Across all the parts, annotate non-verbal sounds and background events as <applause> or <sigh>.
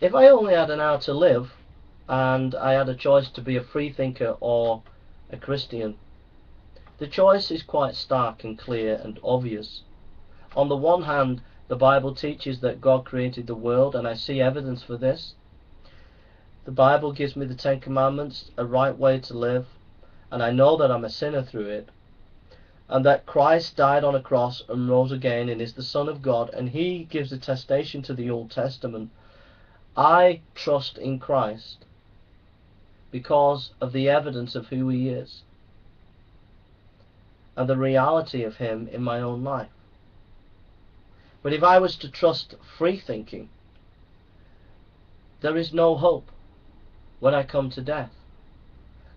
if I only had an hour to live and I had a choice to be a free thinker or a Christian, the choice is quite stark and clear and obvious. On the one hand, the Bible teaches that God created the world, and I see evidence for this. The Bible gives me the Ten Commandments, a right way to live, and I know that I'm a sinner through it. And that Christ died on a cross and rose again and is the Son of God, and He gives attestation to the Old Testament. I trust in Christ because of the evidence of who He is and the reality of Him in my own life. But if I was to trust free thinking, there is no hope when I come to death.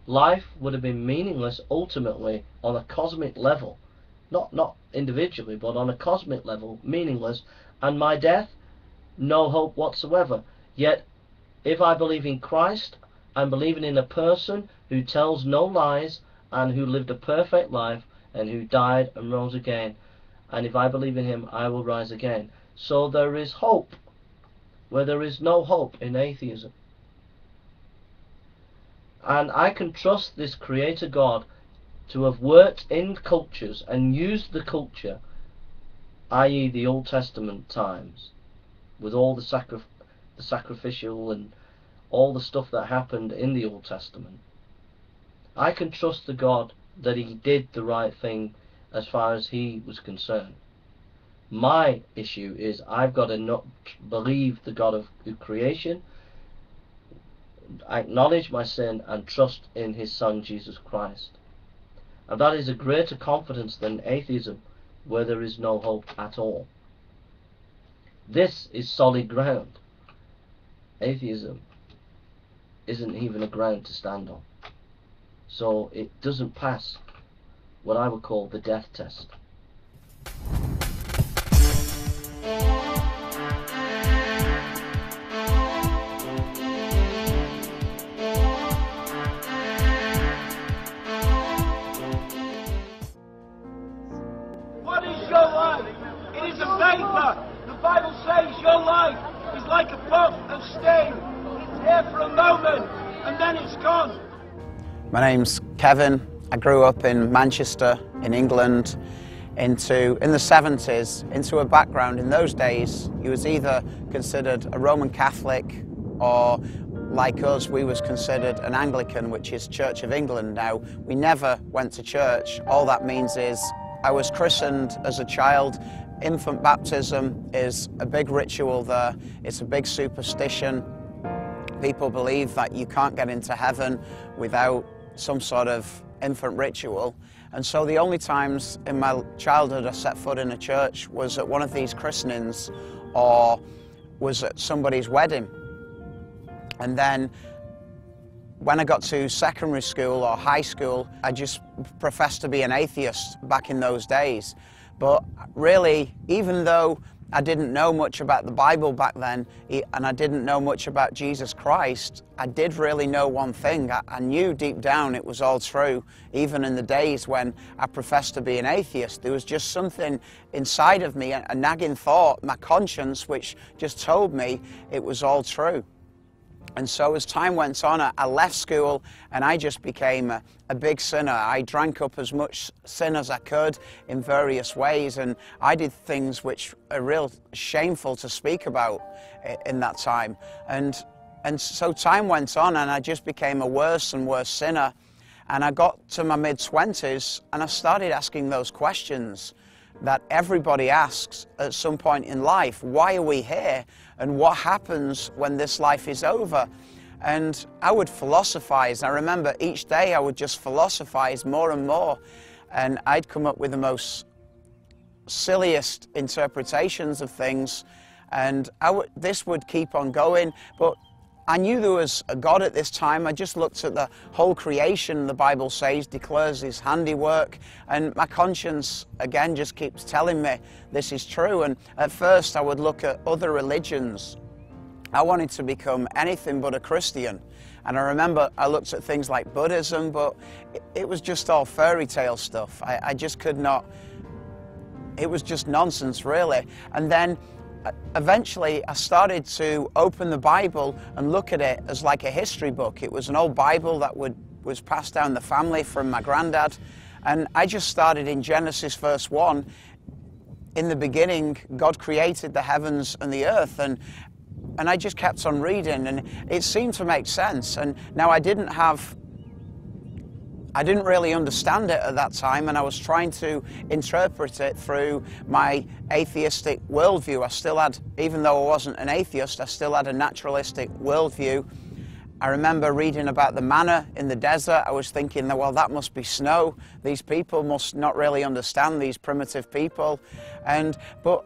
Life would have been meaningless ultimately on a cosmic level, not not individually, but on a cosmic level, meaningless, and my death, no hope whatsoever. Yet, if I believe in Christ, I'm believing in a person who tells no lies and who lived a perfect life and who died and rose again. And if I believe in him, I will rise again. So there is hope where there is no hope in atheism. And I can trust this Creator God to have worked in cultures and used the culture, i.e., the Old Testament times, with all the, sacri- the sacrificial and all the stuff that happened in the Old Testament. I can trust the God that he did the right thing as far as he was concerned. My issue is I've got to not believe the God of creation, acknowledge my sin, and trust in his Son Jesus Christ. And that is a greater confidence than atheism, where there is no hope at all. This is solid ground. Atheism isn't even a ground to stand on. So it doesn't pass what I would call the death test. Moment and then it's gone. My name's Kevin. I grew up in Manchester, in England, into in the 70s, into a background in those days. You was either considered a Roman Catholic or like us, we was considered an Anglican, which is Church of England. Now, we never went to church. All that means is I was christened as a child. Infant baptism is a big ritual there. It's a big superstition. People believe that you can't get into heaven without some sort of infant ritual. And so the only times in my childhood I set foot in a church was at one of these christenings or was at somebody's wedding. And then when I got to secondary school or high school, I just professed to be an atheist back in those days. But really, even though I didn't know much about the Bible back then, and I didn't know much about Jesus Christ. I did really know one thing. I, I, knew deep down it was all true, even in the days when I professed to be an atheist. There was just something inside of me, a, a nagging thought, my conscience, which just told me it was all true. And so as time went on, I left school and I just became a, a, big sinner. I drank up as much sin as I could in various ways, and I did things which are real shameful to speak about in that time. And, and so time went on, and I just became a worse and worse sinner. And I got to my mid 20s and I started asking those questions that everybody asks at some point in life why are we here and what happens when this life is over. And i would philosophize. I remember each day i would just philosophize more and more and i'd come up with the most silliest interpretations of things and this would keep on going. But I knew there was a God at this time. I just looked at the whole creation, the Bible says, declares his handiwork. And my conscience, again, just keeps telling me this is true. And at first, I would look at other religions. I wanted to become anything but a Christian. And I remember I looked at things like Buddhism, but it was just all fairy tale stuff. I, I just could not, it was just nonsense, really. And then eventually I started to open the Bible and look at it as like a history book. It was an old Bible that would, was passed down the family from my granddad. And I just started in Genesis verse 1. In the beginning, God created the heavens and the earth. And, and I just kept on reading, and it seemed to make sense. And now I didn't have I didn't really understand it at that time, and I was trying to interpret it through my atheistic worldview. I still had, even though I wasn't an atheist, I still had a naturalistic worldview. I remember reading about the manna in the desert. I was thinking that, well, that must be snow. These people must not really understand these primitive people. And, but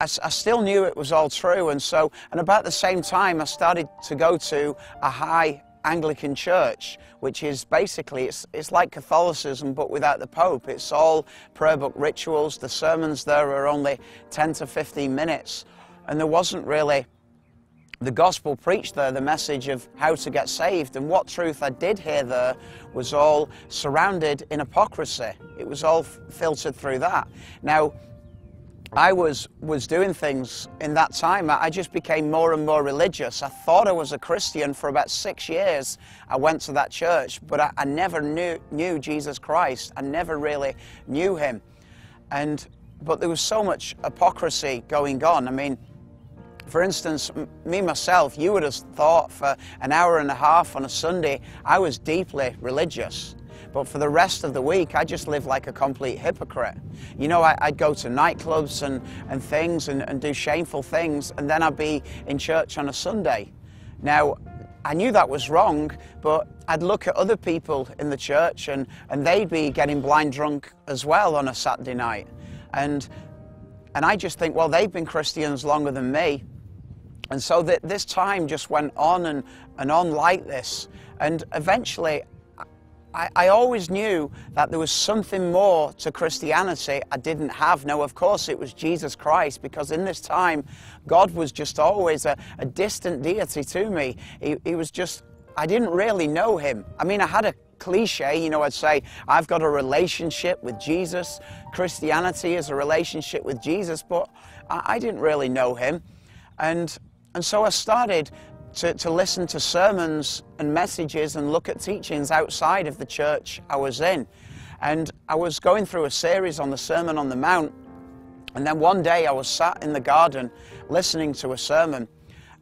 I, I, still knew it was all true. And so, and about the same time, I started to go to a high Anglican church, which is basically, it's, it's like Catholicism but without the Pope. It's all prayer book rituals. The sermons there are only 10 to 15 minutes. And there wasn't really the gospel preached there, the message of how to get saved. And what truth I did hear there was all surrounded in hypocrisy. It was all filtered through that. Now, I was, was doing things in that time. I just became more and more religious. I thought I was a Christian for about six years. I went to that church, but I, I never knew, knew Jesus Christ. I never really knew him. And, but there was so much hypocrisy going on. I mean, for instance, me myself, you would have thought for an hour and a half on a Sunday, I was deeply religious. But for the rest of the week, I just lived like a complete hypocrite. You know, I, would go to nightclubs and, and things and, and do shameful things, and then I'd be in church on a Sunday. Now, I knew that was wrong, but I'd look at other people in the church and, and they'd be getting blind drunk as well on a Saturday night. And, and I just think, well, they've been Christians longer than me. And so that this time just went on and, and on like this. And eventually I, I, always knew that there was something more to Christianity I didn't have. Now, of course, it was Jesus Christ, because in this time, God was just always a, a distant deity to me. He, he was just, I didn't really know him. I mean, I had a cliche, you know, I'd say, I've got a relationship with Jesus. Christianity is a relationship with Jesus, but I, I didn't really know him. And, and so I started to, to listen to sermons and messages and look at teachings outside of the church I was in. And I was going through a series on the Sermon on the Mount. And then one day I was sat in the garden listening to a sermon.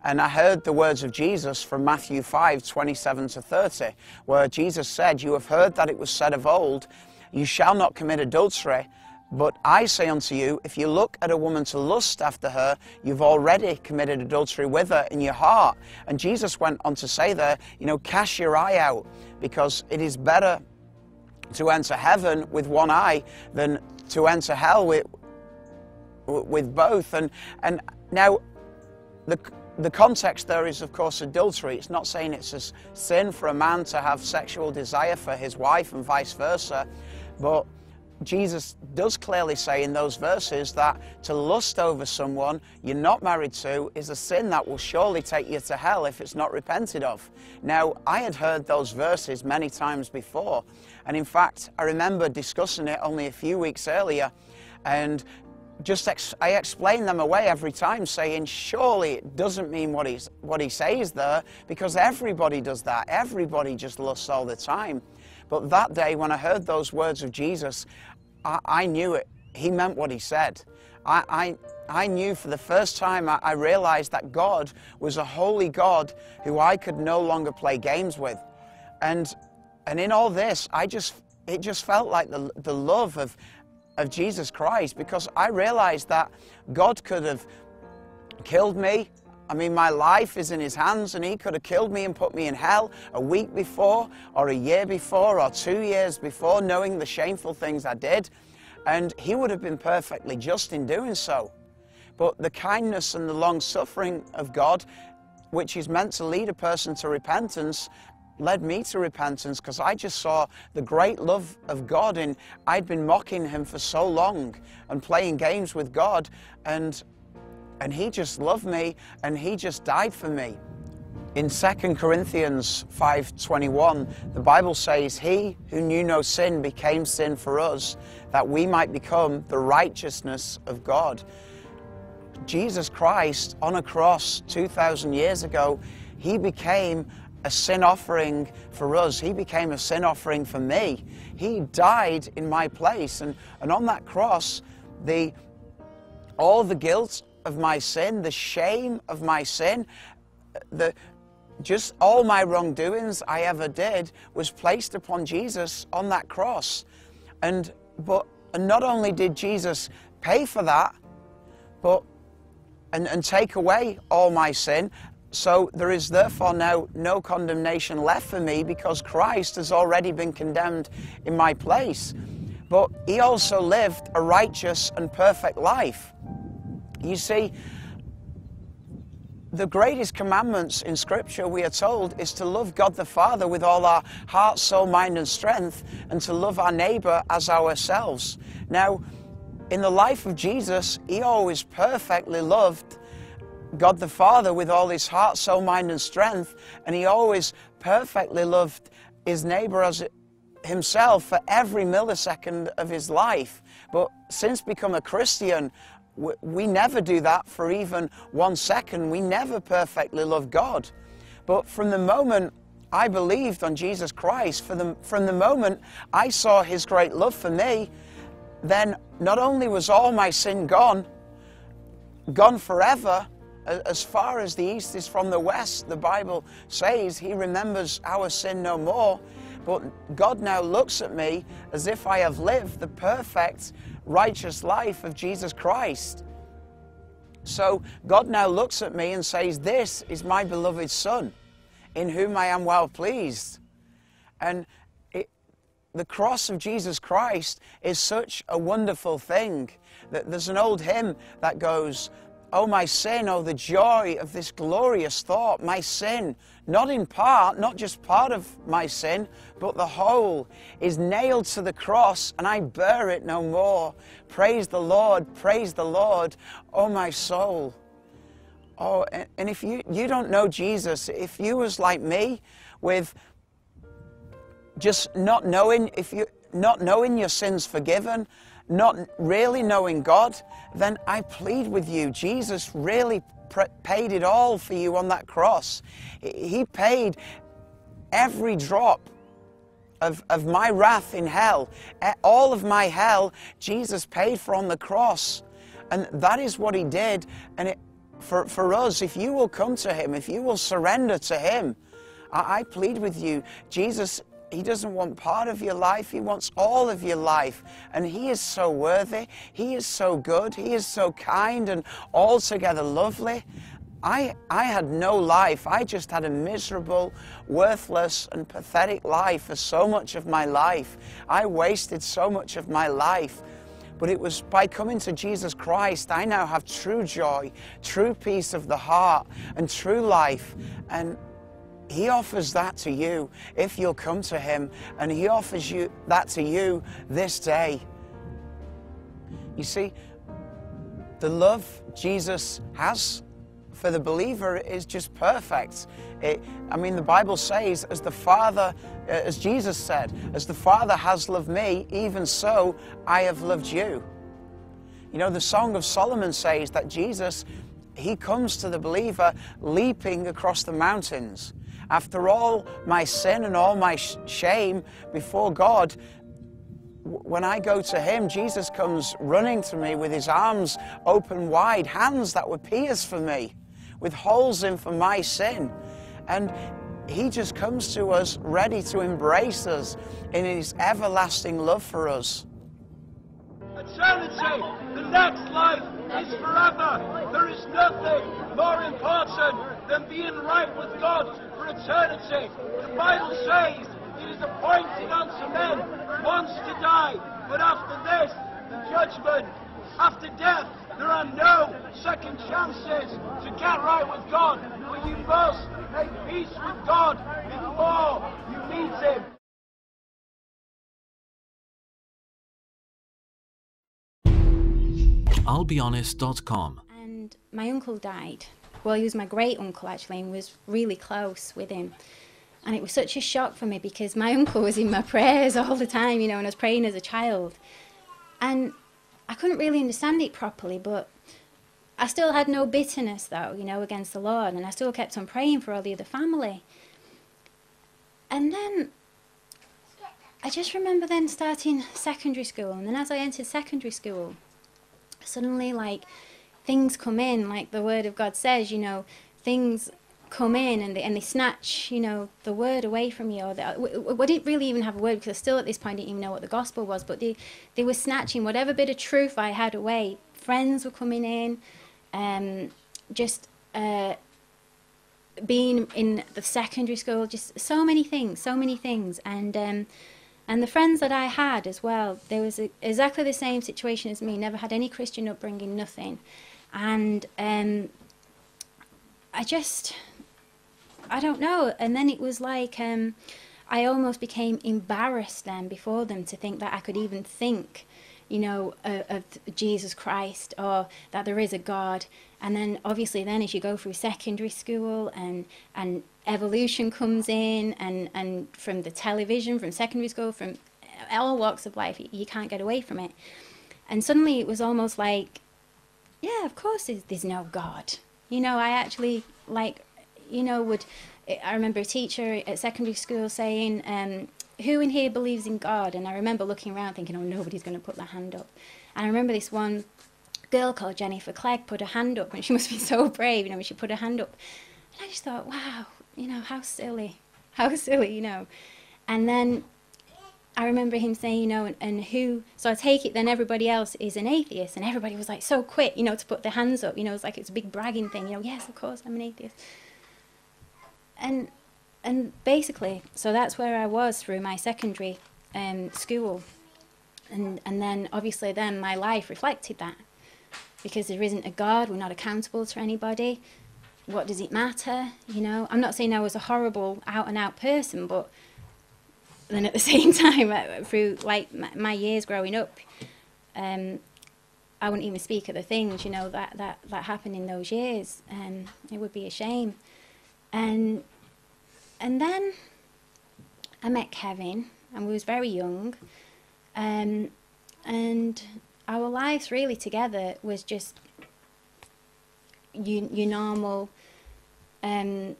And I heard the words of Jesus from Matthew 5 27 to 30, where Jesus said, You have heard that it was said of old, You shall not commit adultery. But I say unto you, if you look at a woman to lust after her, you've already committed adultery with her in your heart. And Jesus went on to say there, you know, cast your eye out, because it is better to enter heaven with one eye than to enter hell with, with both. And, and now, the, the context there is, of course, adultery. It's not saying it's a sin for a man to have sexual desire for his wife and vice versa, but Jesus does clearly say in those verses that to lust over someone you're not married to is a sin that will surely take you to hell if it's not repented of. Now, I had heard those verses many times before, and in fact, I remember discussing it only a few weeks earlier, and just ex I explain them away every time, saying, surely it doesn't mean what, he's, what he says there, because everybody does that. Everybody just lusts all the time. But that day, when I heard those words of Jesus, I, I knew it. He meant what he said. I, I, I knew for the first time, I, I realized that God was a holy God who I could no longer play games with. And, and in all this, I just, it just felt like the, the love of, of Jesus Christ because I realized that God could have killed me, I mean, my life is in his hands, and he could have killed me and put me in hell a week before, or a year before, or two years before, knowing the shameful things I did. And he would have been perfectly just in doing so. But the kindness and the long suffering of God, which is meant to lead a person to repentance, led me to repentance because I just saw the great love of God and I'd been mocking him for so long and playing games with God and and he just loved me and he just died for me. In 2 Corinthians 5:21, the Bible says, "He who knew no sin became sin for us, that we might become the righteousness of God." Jesus Christ on a cross 2,000 years ago, he became a sin offering for us. He became a sin offering for me. He died in my place. And, and on that cross, the, all the guilt of my sin, the shame of my sin, the, just all my wrongdoings I ever did was placed upon Jesus on that cross. And but and not only did Jesus pay for that, but and, and take away all my sin. So there is therefore now no condemnation left for me because Christ has already been condemned in my place. But he also lived a righteous and perfect life. You see, the greatest commandments in Scripture, we are told, is to love God the Father with all our heart, soul, mind, and strength, and to love our neighbor as ourselves. Now, in the life of Jesus, he always perfectly loved God the Father with all his heart, soul, mind, and strength, and he always perfectly loved his neighbor as himself for every millisecond of his life. But since become a Christian, we never do that for even one second. We never perfectly love God. But from the moment I believed on Jesus Christ, the, from the moment I saw His great love for me, then not only was all my sin gone, gone forever, as far as the east is from the west, the Bible says He remembers our sin no more. But God now looks at me as if I have lived the perfect, righteous life of Jesus Christ. So God now looks at me and says, This is my beloved Son, in whom I am well pleased. And it, the cross of Jesus Christ is such a wonderful thing that there's an old hymn that goes, Oh, my sin, oh, the joy of this glorious thought, my sin, not in part, not just part of my sin, but the whole, is nailed to the cross, and I bear it no more. Praise the Lord, praise the Lord, oh, my soul. Oh, and if you, you don't know Jesus, if you was like me, with just not knowing, if you not knowing your sins forgiven, not really knowing God, then I plead with you. Jesus really paid it all for you on that cross. He paid every drop of, of my wrath in hell. All of my hell, Jesus paid for on the cross. And that is what He did. And it, for, for us, if you will come to Him, if you will surrender to Him, I, I plead with you, Jesus he doesn't want part of your life, He wants all of your life. And He is so worthy, He is so good, He is so kind and altogether lovely. I, I had no life. I just had a miserable, worthless, and pathetic life for so much of my life. I wasted so much of my life. But it was by coming to Jesus Christ, I now have true joy, true peace of the heart, and true life. And he offers that to you if you'll come to Him, and He offers you that to you this day. You see, the love Jesus has for the believer is just perfect. It, I mean, the Bible says, as the Father, uh, as Jesus said, as the Father has loved me, even so I have loved you. You know, the Song of Solomon says that Jesus, He comes to the believer leaping across the mountains. After all my sin and all my shame before God, when I go to Him, Jesus comes running to me with His arms open wide, hands that were pierced for me, with holes in for my sin. And He just comes to us ready to embrace us in His everlasting love for us. Eternity, the next life is forever. There is nothing more important than being right with God for eternity. The Bible says it is appointed unto men once to die, but after this, the judgment. After death, there are no second chances to get right with God, but you must make peace with God before you meet Him. I'llBeHonest.com. And my uncle died well, he was my great uncle actually, and was really close with him. And it was such a shock for me because my <laughs> uncle was in my prayers all the time, you know, and I was praying as a child. And I couldn't really understand it properly, but I still had no bitterness though, you know, against the Lord, and I still kept on praying for all the other family. And then I just remember then starting secondary school, and then as I entered secondary school, suddenly like things come in, like the Word of God says, you know, things come in and they, and they snatch, you know, the word away from you. Or they, we, we didn't really even have a word because I still at this point didn't even know what the gospel was, but they, they were snatching whatever bit of truth I had away. Friends were coming in, um, just uh, being in the secondary school, just so many things, so many things. And um, and the friends that I had as well, there was a, exactly the same situation as me, never had any Christian upbringing, nothing. And um, I just, I don't know. And then it was like um, I almost became embarrassed then before them to think that I could even think, you know, of, Jesus Christ or that there is a God. And then obviously then as you go through secondary school and and evolution comes in and and from the television, from secondary school, from all walks of life, you can't get away from it. And suddenly it was almost like, yeah, of course there's, there's no God. You know, I actually like, you know, would I remember a teacher at secondary school saying, um, "Who in here believes in God?" And I remember looking around thinking, "Oh, nobody's going to put their hand up." And I remember this one girl called Jennifer Clegg put her hand up, and she <laughs> must be so brave, you know, when she put her hand up. And I just thought, wow, you know, how silly, how silly, you know. And then I remember him saying, you know, and, and, who, so I take it then everybody else is an atheist. And everybody was like so quick, you know, to put their hands up. You know, it's like it's a big bragging thing, you know, yes, of course, I'm an atheist. And, and basically, so that's where I was through my secondary um, school. And, and then obviously then my life reflected that. Because there isn't a God, we're not accountable to anybody. What does it matter? You know, I'm not saying I was a horrible out and out person, but then at the <laughs> same time, uh, through like my years growing up, um, I wouldn't even speak of the things you know that that that happened in those years, and it would be a shame. And and then I met Kevin, and we was very young, um, and our lives really together was just your, your normal, um,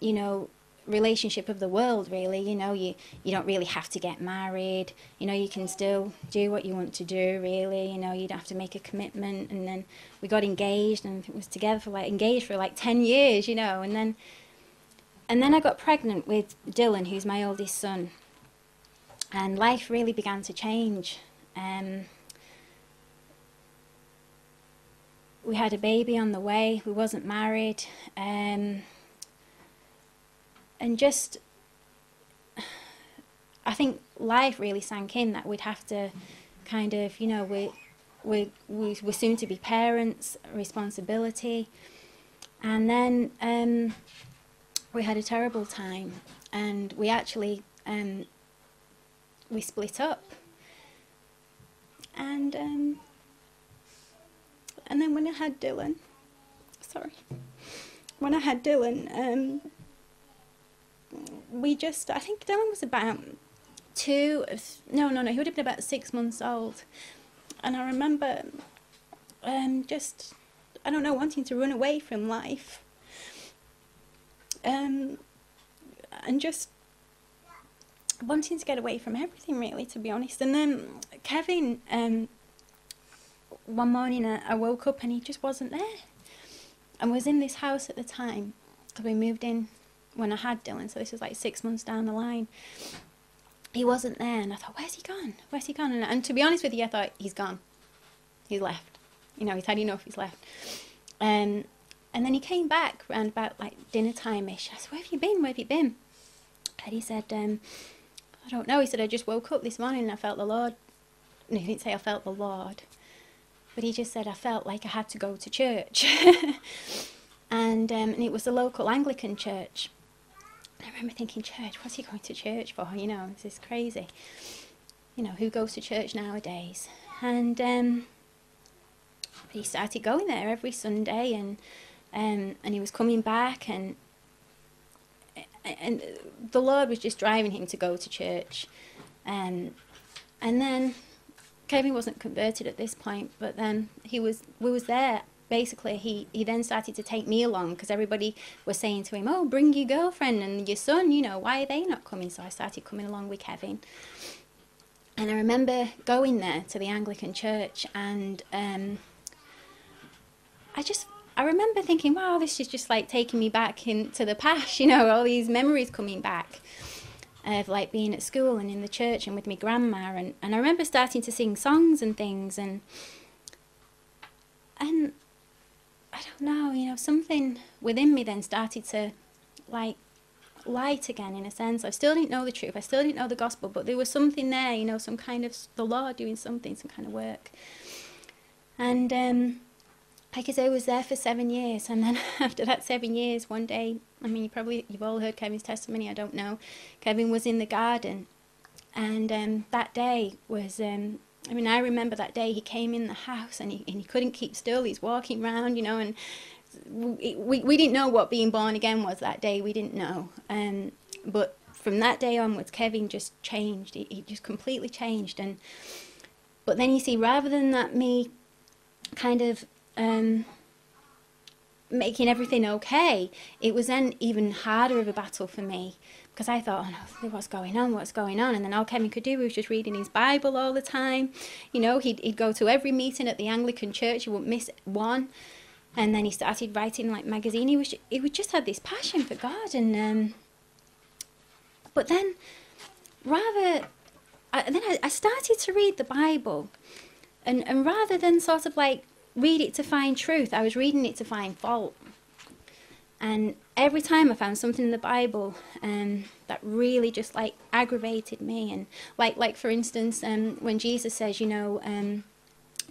you know, relationship of the world really. You know you you don't really have to get married. You know you can still do what you want to do really. You know you don't have to make a commitment. And then we got engaged and it was together for like engaged for like 10 years you know. And then and then I got pregnant with Dylan who's my oldest son. And life really began to change. Um, we had a baby on the way. We wasn't married. Um, and just I think life really sank in that we'd have to kind of you know we we we we're soon to be parents responsibility. And then um, we had a terrible time and we actually um, we split up. And um, and then when I had Dylan sorry when I had Dylan um, we just, I think Dylan was about two, no, no, no, he would have been about six months old. And I remember um, just, I don't know, wanting to run away from life. Um, and just wanting to get away from everything, really, to be honest. And then Kevin, um, one morning I, I woke up and he just wasn't there. And was in this house at the time because we moved in when I had Dylan, so this was like six months down the line. He wasn't there, and I thought, where's he gone? Where's he gone? And, and to be honest with you, I thought he's gone. He's left. You know, he's had enough. He's left. Um, and then he came back around about like dinner time ish. I said, where have you been? Where have you been? And he said, um, I don't know. He said, I just woke up this morning and I felt the Lord. No, he didn't say I felt the Lord, but he just said I felt like I had to go to church. <laughs> and, um, and it was the local Anglican church. I remember thinking, church, what's he going to church for? You know, this is crazy. You know, who goes to church nowadays? And um, he started going there every Sunday, and um, and he was coming back, and and the Lord was just driving him to go to church. Um, and then Kevin wasn't converted at this point, but then he was. We was there basically he, he then started to take me along because everybody was saying to him, "Oh, bring your girlfriend and your son. You know, why are they not coming?" So I started coming along with Kevin. And I remember going there to the Anglican church, and um, I just I remember thinking, "Wow, this is just like taking me back into the past." <laughs> You know, all these memories coming back of like being at school and in the church and with my grandma, and, and I remember starting to sing songs and things, and and I don't know, you know, something within me then started to like light again in a sense. I still didn't know the truth. I still didn't know the gospel, but there was something there, you know, some kind of the Lord doing something, some kind of work. And um, like I say, I was there for seven years, and then <laughs> after that seven years, one day, I mean, you probably you've all heard Kevin's testimony. I don't know. Kevin was in the garden, and um, that day was um, I mean, I remember that day he came in the house and he, and he couldn't keep still. He's walking around, you know, and we, we, we didn't know what being born again was that day. We didn't know. Um, but from that day onwards, Kevin just changed. He, he just completely changed. And But then you see, rather than that me kind of um, making everything okay, it was then even harder of a battle for me because I thought, oh no, what's going on? What's going on? And then all Kevin could do was just reading his Bible all the time. You know, he'd, he'd go to every meeting at the Anglican church, he wouldn't miss one. And then he started writing like magazine. He was he just had this passion for God, and um, but then rather, I, then I, I started to read the Bible, and and rather than sort of like read it to find truth, I was reading it to find fault. And every time I found something in the Bible um, that really just like aggravated me, and like like for instance, um, when Jesus says, you know, um,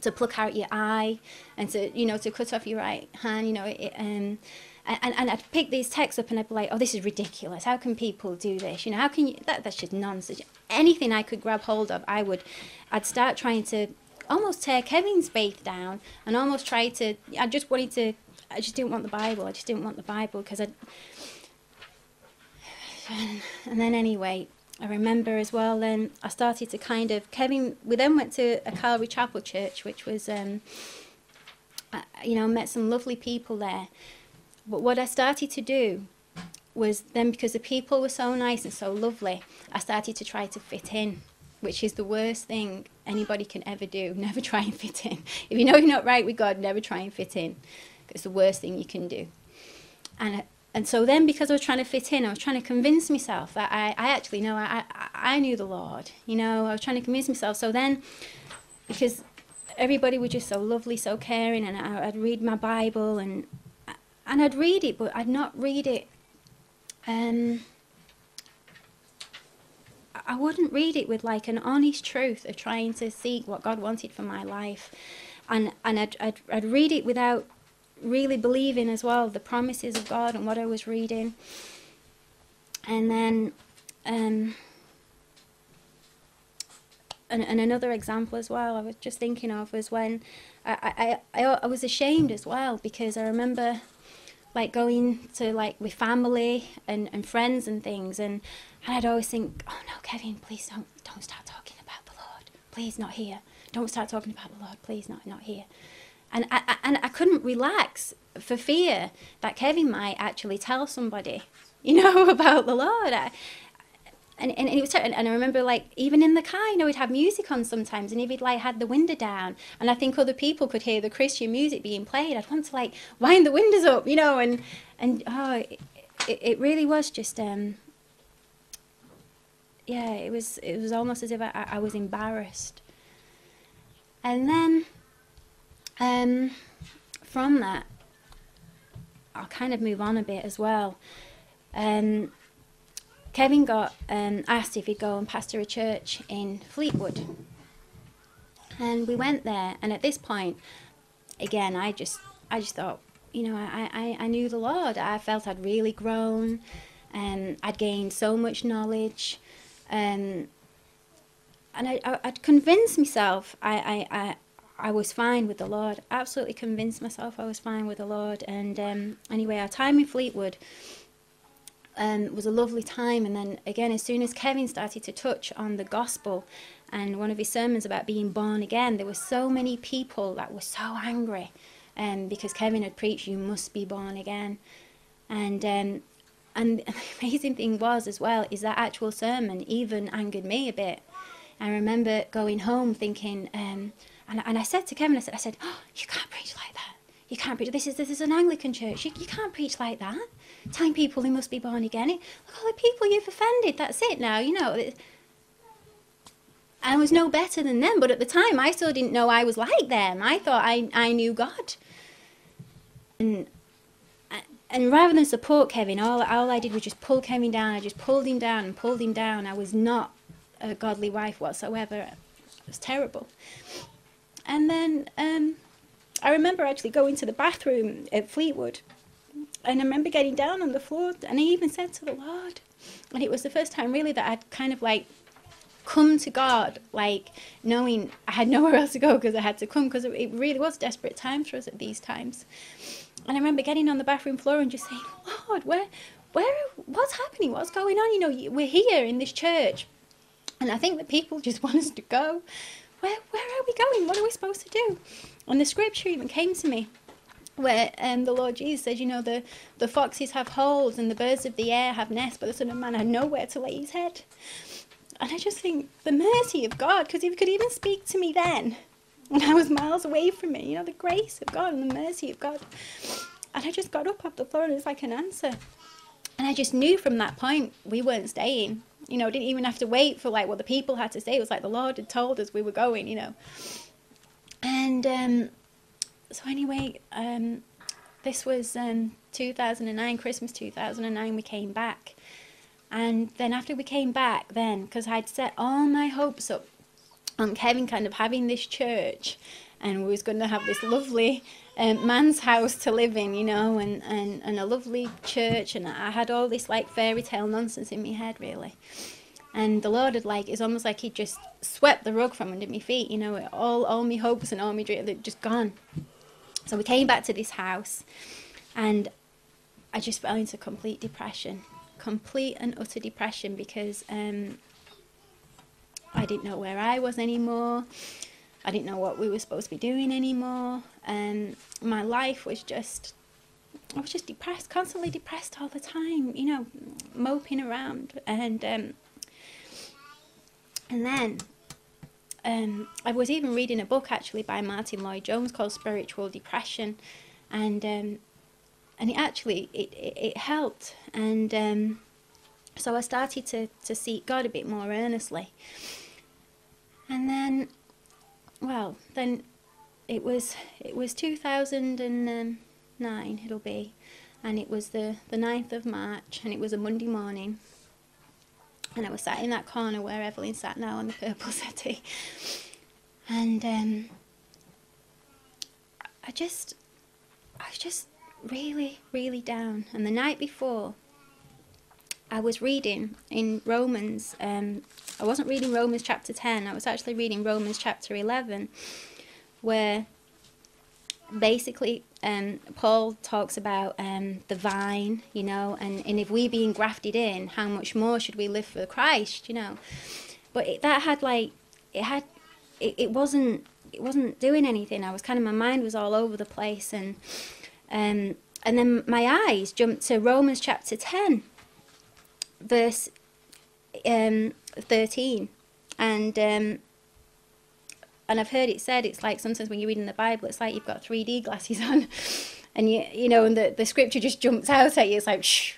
to pluck out your eye and to you know to cut off your right hand, you know, it, um, and, and I'd pick these texts up and I'd be like, oh, this is ridiculous. How can people do this? You know, how can you? That that's just nonsense. Anything I could grab hold of, I would, I'd start trying to almost tear Kevin's faith down and almost try to. I just wanted to I just didn't want the Bible. I just didn't want the Bible because I. <sighs> And then anyway, I remember as well. Then I started to kind of Kevin. We then went to a Calvary Chapel church, which was, um, I, you know, met some lovely people there. But what I started to do was then because the people were so nice and so lovely, I started to try to fit in, which is the worst thing anybody can ever do. <laughs> Never try and fit in. If you know you're not right with God, never try and fit in. It's the worst thing you can do. And and so then, because I was trying to fit in, I was trying to convince myself that I, I actually know I, I, knew the Lord. You know, I was trying to convince myself. So then, because everybody was just so lovely, so caring, and I, would read my Bible and and I'd read it, but I'd not read it. Um, I wouldn't read it with like an honest truth of trying to seek what God wanted for my life, and and I'd I'd, I'd read it without really believing as well the promises of God and what I was reading. And then, um, and, and another example as well I was just thinking of was when I, I, I, I was ashamed as well because I remember like going to like with family and, and friends and things and, and I'd always think, oh no, Kevin, please don't don't start talking about the Lord. Please not here. Don't start talking about the Lord. Please not not here and I, and I couldn't relax for fear that Kevin might actually tell somebody, <laughs> you know, <laughs> about the Lord. I, and, and, and it was and I remember like even in the car, you know, we'd have music on sometimes, and if he'd like had the window down, and I think other people could hear the Christian music being played, I'd want to like wind the windows up, you know, and and oh, it, it really was just um, yeah, it was it was almost as if I, I was embarrassed, and then um, from that, I'll kind of move on a bit as well. Um, Kevin got um, asked if he'd go and pastor a church in Fleetwood. And we went there, and at this point, again, I just, I just thought, you know, I, I, I knew the Lord. I felt I'd really grown, and I'd gained so much knowledge, um, and I, I, would convinced myself I, I was fine with the Lord. Absolutely convinced myself I was fine with the Lord. And um, anyway, our time in Fleetwood um, was a lovely time. And then again, as soon as Kevin started to touch on the gospel and one of his sermons about being born again, there were so many people that were so angry um, because Kevin had preached, "You must be born again," and um, and <laughs> the amazing thing was as well is that actual sermon even angered me a bit. I remember going home thinking, um, and, and I said to Kevin, I said, I said, oh, you can't preach like that. You can't preach. This is this is an Anglican church. You, you can't preach like that. Telling people they must be born again. Look all the people you've offended. That's it now. You know. I was no better than them, but at the time I still didn't know I was like them. I thought I, I knew God. And uh, and rather than support Kevin, all, all I did was just pull Kevin down. I just pulled him down and pulled him down. I was not a godly wife whatsoever. It was terrible. And then um, I remember actually going to the bathroom at Fleetwood. And I remember getting down on the floor and I even said to the Lord, and it was the first time really that I'd kind of like come to God, like knowing I had <laughs> nowhere else to go because I had to come because it really was desperate times for us at these times. And I remember getting on the bathroom floor and just saying, Lord, where, where, what's happening? What's going on? You know, we're here in this church. And I think that people <laughs> just want us to go. Where, where are we going? What are we supposed to do? And the scripture even came to me where um, the Lord Jesus says, you know, the, the foxes have holes and the birds of the air have nests, but the Son of Man had nowhere to lay his head. And I just think the mercy of God, because if he could even speak to me then, <laughs> when I was miles away from me, you know, the grace of God and the mercy of God. And I just got up off the floor and it was like an answer. And I just knew from that point we weren't staying. You know, didn't even have to wait for like what the people had to say. It was like the Lord had told us we were going, you know. And um, so anyway, um, this was um, 2009, Christmas 2009, we came back. And then after we came back, then, because I'd set all my hopes up on Kevin kind of having this church and we was going to have this lovely um, manse house to live in, you know, and, and, and a lovely church. And I had all this like fairy tale nonsense in my head, really. And the Lord had like, it's almost like He just swept the rug from under my feet, you know, all, all my hopes and all my dreams, they're just gone. So we came back to this house and I just fell into complete depression, complete and utter depression because um, I didn't know where I was anymore. I didn't know what we were supposed to be doing anymore. And my life was just, I was just depressed, constantly depressed all the time, you know, moping around. And, um, and then um, I was even reading a book actually by Martyn Lloyd-Jones called Spiritual Depression. And, um, and it actually, it, it, it helped. And um, so I started to, to seek God a bit more earnestly. And then well, then it was it was 2009 it'll be and it was the the 9th of March and it was a Monday morning and I was sat in that corner where Evelyn sat now on the purple <laughs> settee and um, I just I was just really really down and the night before I was reading in Romans um, I wasn't reading Romans chapter 10, I was actually reading Romans chapter 11, where basically um, Paul talks about um, the vine, you know, and, and if we're being grafted in, how much more should we live for Christ, you know? But it, that had like, it had, it, it wasn't, it wasn't doing anything. I was kind of, my mind was all over the place, and um, and then my eyes jumped to Romans chapter 10, verse um, 13 and um, and I've heard it said it's like sometimes when you're reading the Bible it's like you've got 3D glasses on. <laughs> And you you know and the, the scripture just jumps out at you. It's like shh.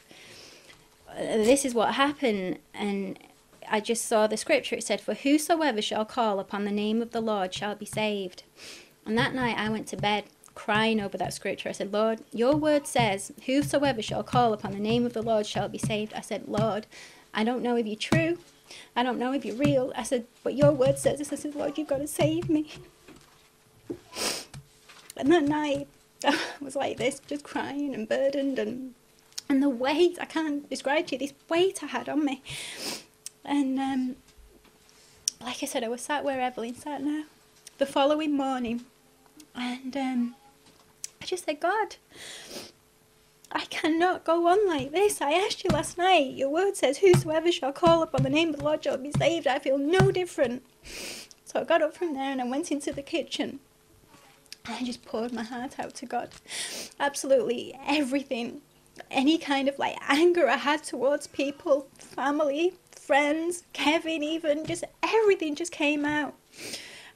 This is what happened. And I just saw the scripture. It said for whosoever shall call upon the name of the Lord shall be saved. And that night I went to bed crying over that scripture I said Lord your word says whosoever shall call upon the name of the Lord shall be saved I said Lord I don't know if you're true I don't know if you're real. I said, but your word says this. I said, Lord, you've got to save me. And that night, <laughs> I was like this, just crying and burdened and and the weight, I can't describe to you, this weight I had on me. And um, like I said, I was sat where Evelyn sat now the following morning. And um, I just said, God, I cannot go on like this. I asked you last night. Your word says, Whosoever shall call upon the name of the Lord shall be saved. I feel no different. So I got up from there and I went into the kitchen. And I just poured my heart out to God. Absolutely everything. Any kind of like anger I had towards people, family, friends, Kevin, even, just everything just came out.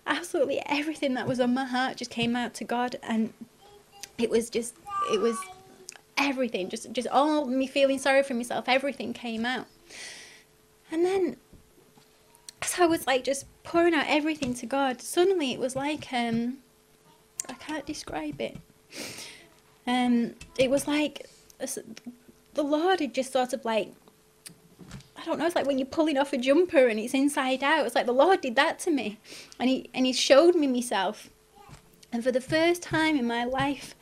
Absolutely everything that was on my heart just came out to God. And it was just, it was everything. Just, just all me feeling sorry for myself, everything came out. And then as I was like just pouring out everything to God, suddenly it was like um I can't describe it. Um, it was like the Lord had just sort of like I don't know. It's like when you're pulling off a jumper and it's inside out. It's like the Lord did that to me, and he and he showed me myself. And for the first time in my life,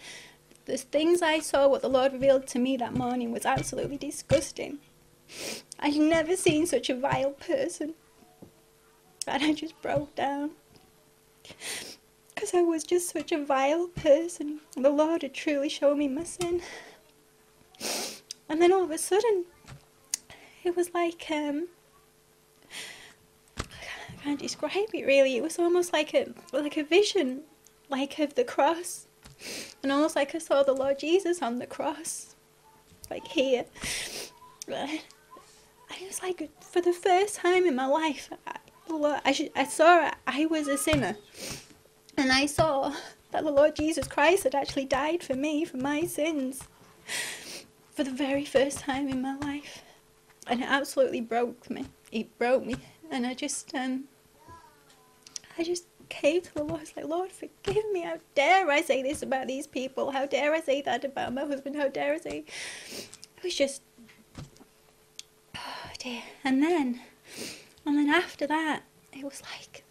the things I saw, what the Lord revealed to me that morning, was absolutely disgusting. I'd never seen such a vile person, and I just broke down because I was just such a vile person. The Lord had truly shown me my sin. And then all of a sudden, it was like, um, I can't describe it really. It was almost like a, like a vision, like of the cross. And almost like I saw the Lord Jesus on the cross, like here. I was like, for the first time in my life, I, I, I saw I was a sinner. And I saw that the Lord Jesus Christ had actually died for me, for my sins, for the very first time in my life. And it absolutely broke me. It broke me. And I just, um, I just came to the Lord. I was like, Lord, forgive me. How dare I say this about these people? How dare I say that about my husband? How dare I say? It was just, oh dear. And then, and then after that, it was like,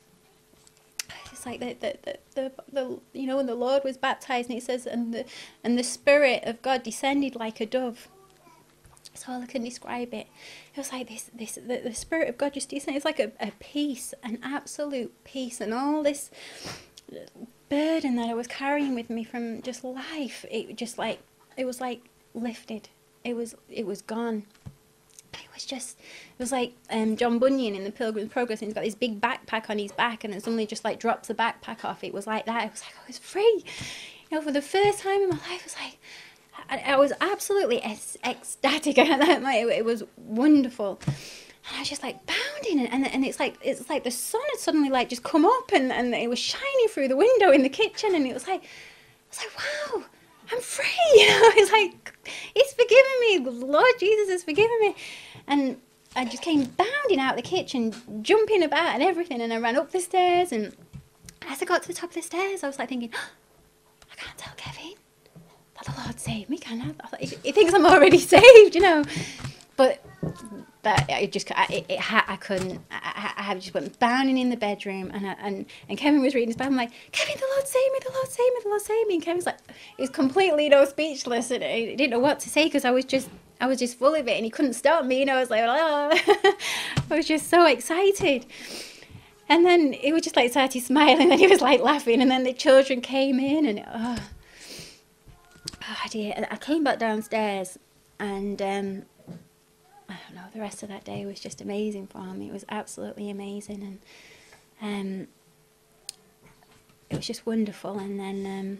it's like the, the, the, the, the you know when the Lord was baptized and it says and the and the Spirit of God descended like a dove. That's all I can describe it. It was like this this the, the Spirit of God just descended. It's like a, a peace, an absolute peace, and all this burden that I was carrying with me from just life. It just like it was like lifted. It was it was gone it was just it was like um, John Bunyan in the Pilgrim's Progress and he's got this big backpack on his back and then somebody just like drops the backpack off it was like that it was like I was free you know for the first time in my life it was like I, I was absolutely ecstatic <laughs> it, it was wonderful and I was just like bounding and, and, it's like it's like the sun had suddenly like just come up and, and it was shining through the window in the kitchen and it was like I was like wow I'm free <laughs> you know it's like he's forgiven me Lord Jesus has forgiven me and I just came bounding out the kitchen, jumping about and everything. And I ran up the stairs. And as I got to the top of the stairs, I was like thinking, oh, <gasps> I can't tell Kevin the Lord saved me, thought, he, thinks I'm already <laughs> saved, you know. But that I just I, it, it I couldn't I, I, I just went bounding in the bedroom and I, and and Kevin was reading his Bible. I'm like Kevin, the Lord save me, the Lord save me, the Lord save me. And Kevin's like he's completely you know speechless and he didn't know what to say because I was just I was just full of it and he couldn't stop me. And I was like, oh. <laughs> I was just so excited. And then he was just like started smiling and he was like laughing. And then the children came in and oh, oh dear. I came back downstairs and um, I don't know, the rest of that day was just amazing for me. It was absolutely amazing. And um, it was just wonderful. And then um,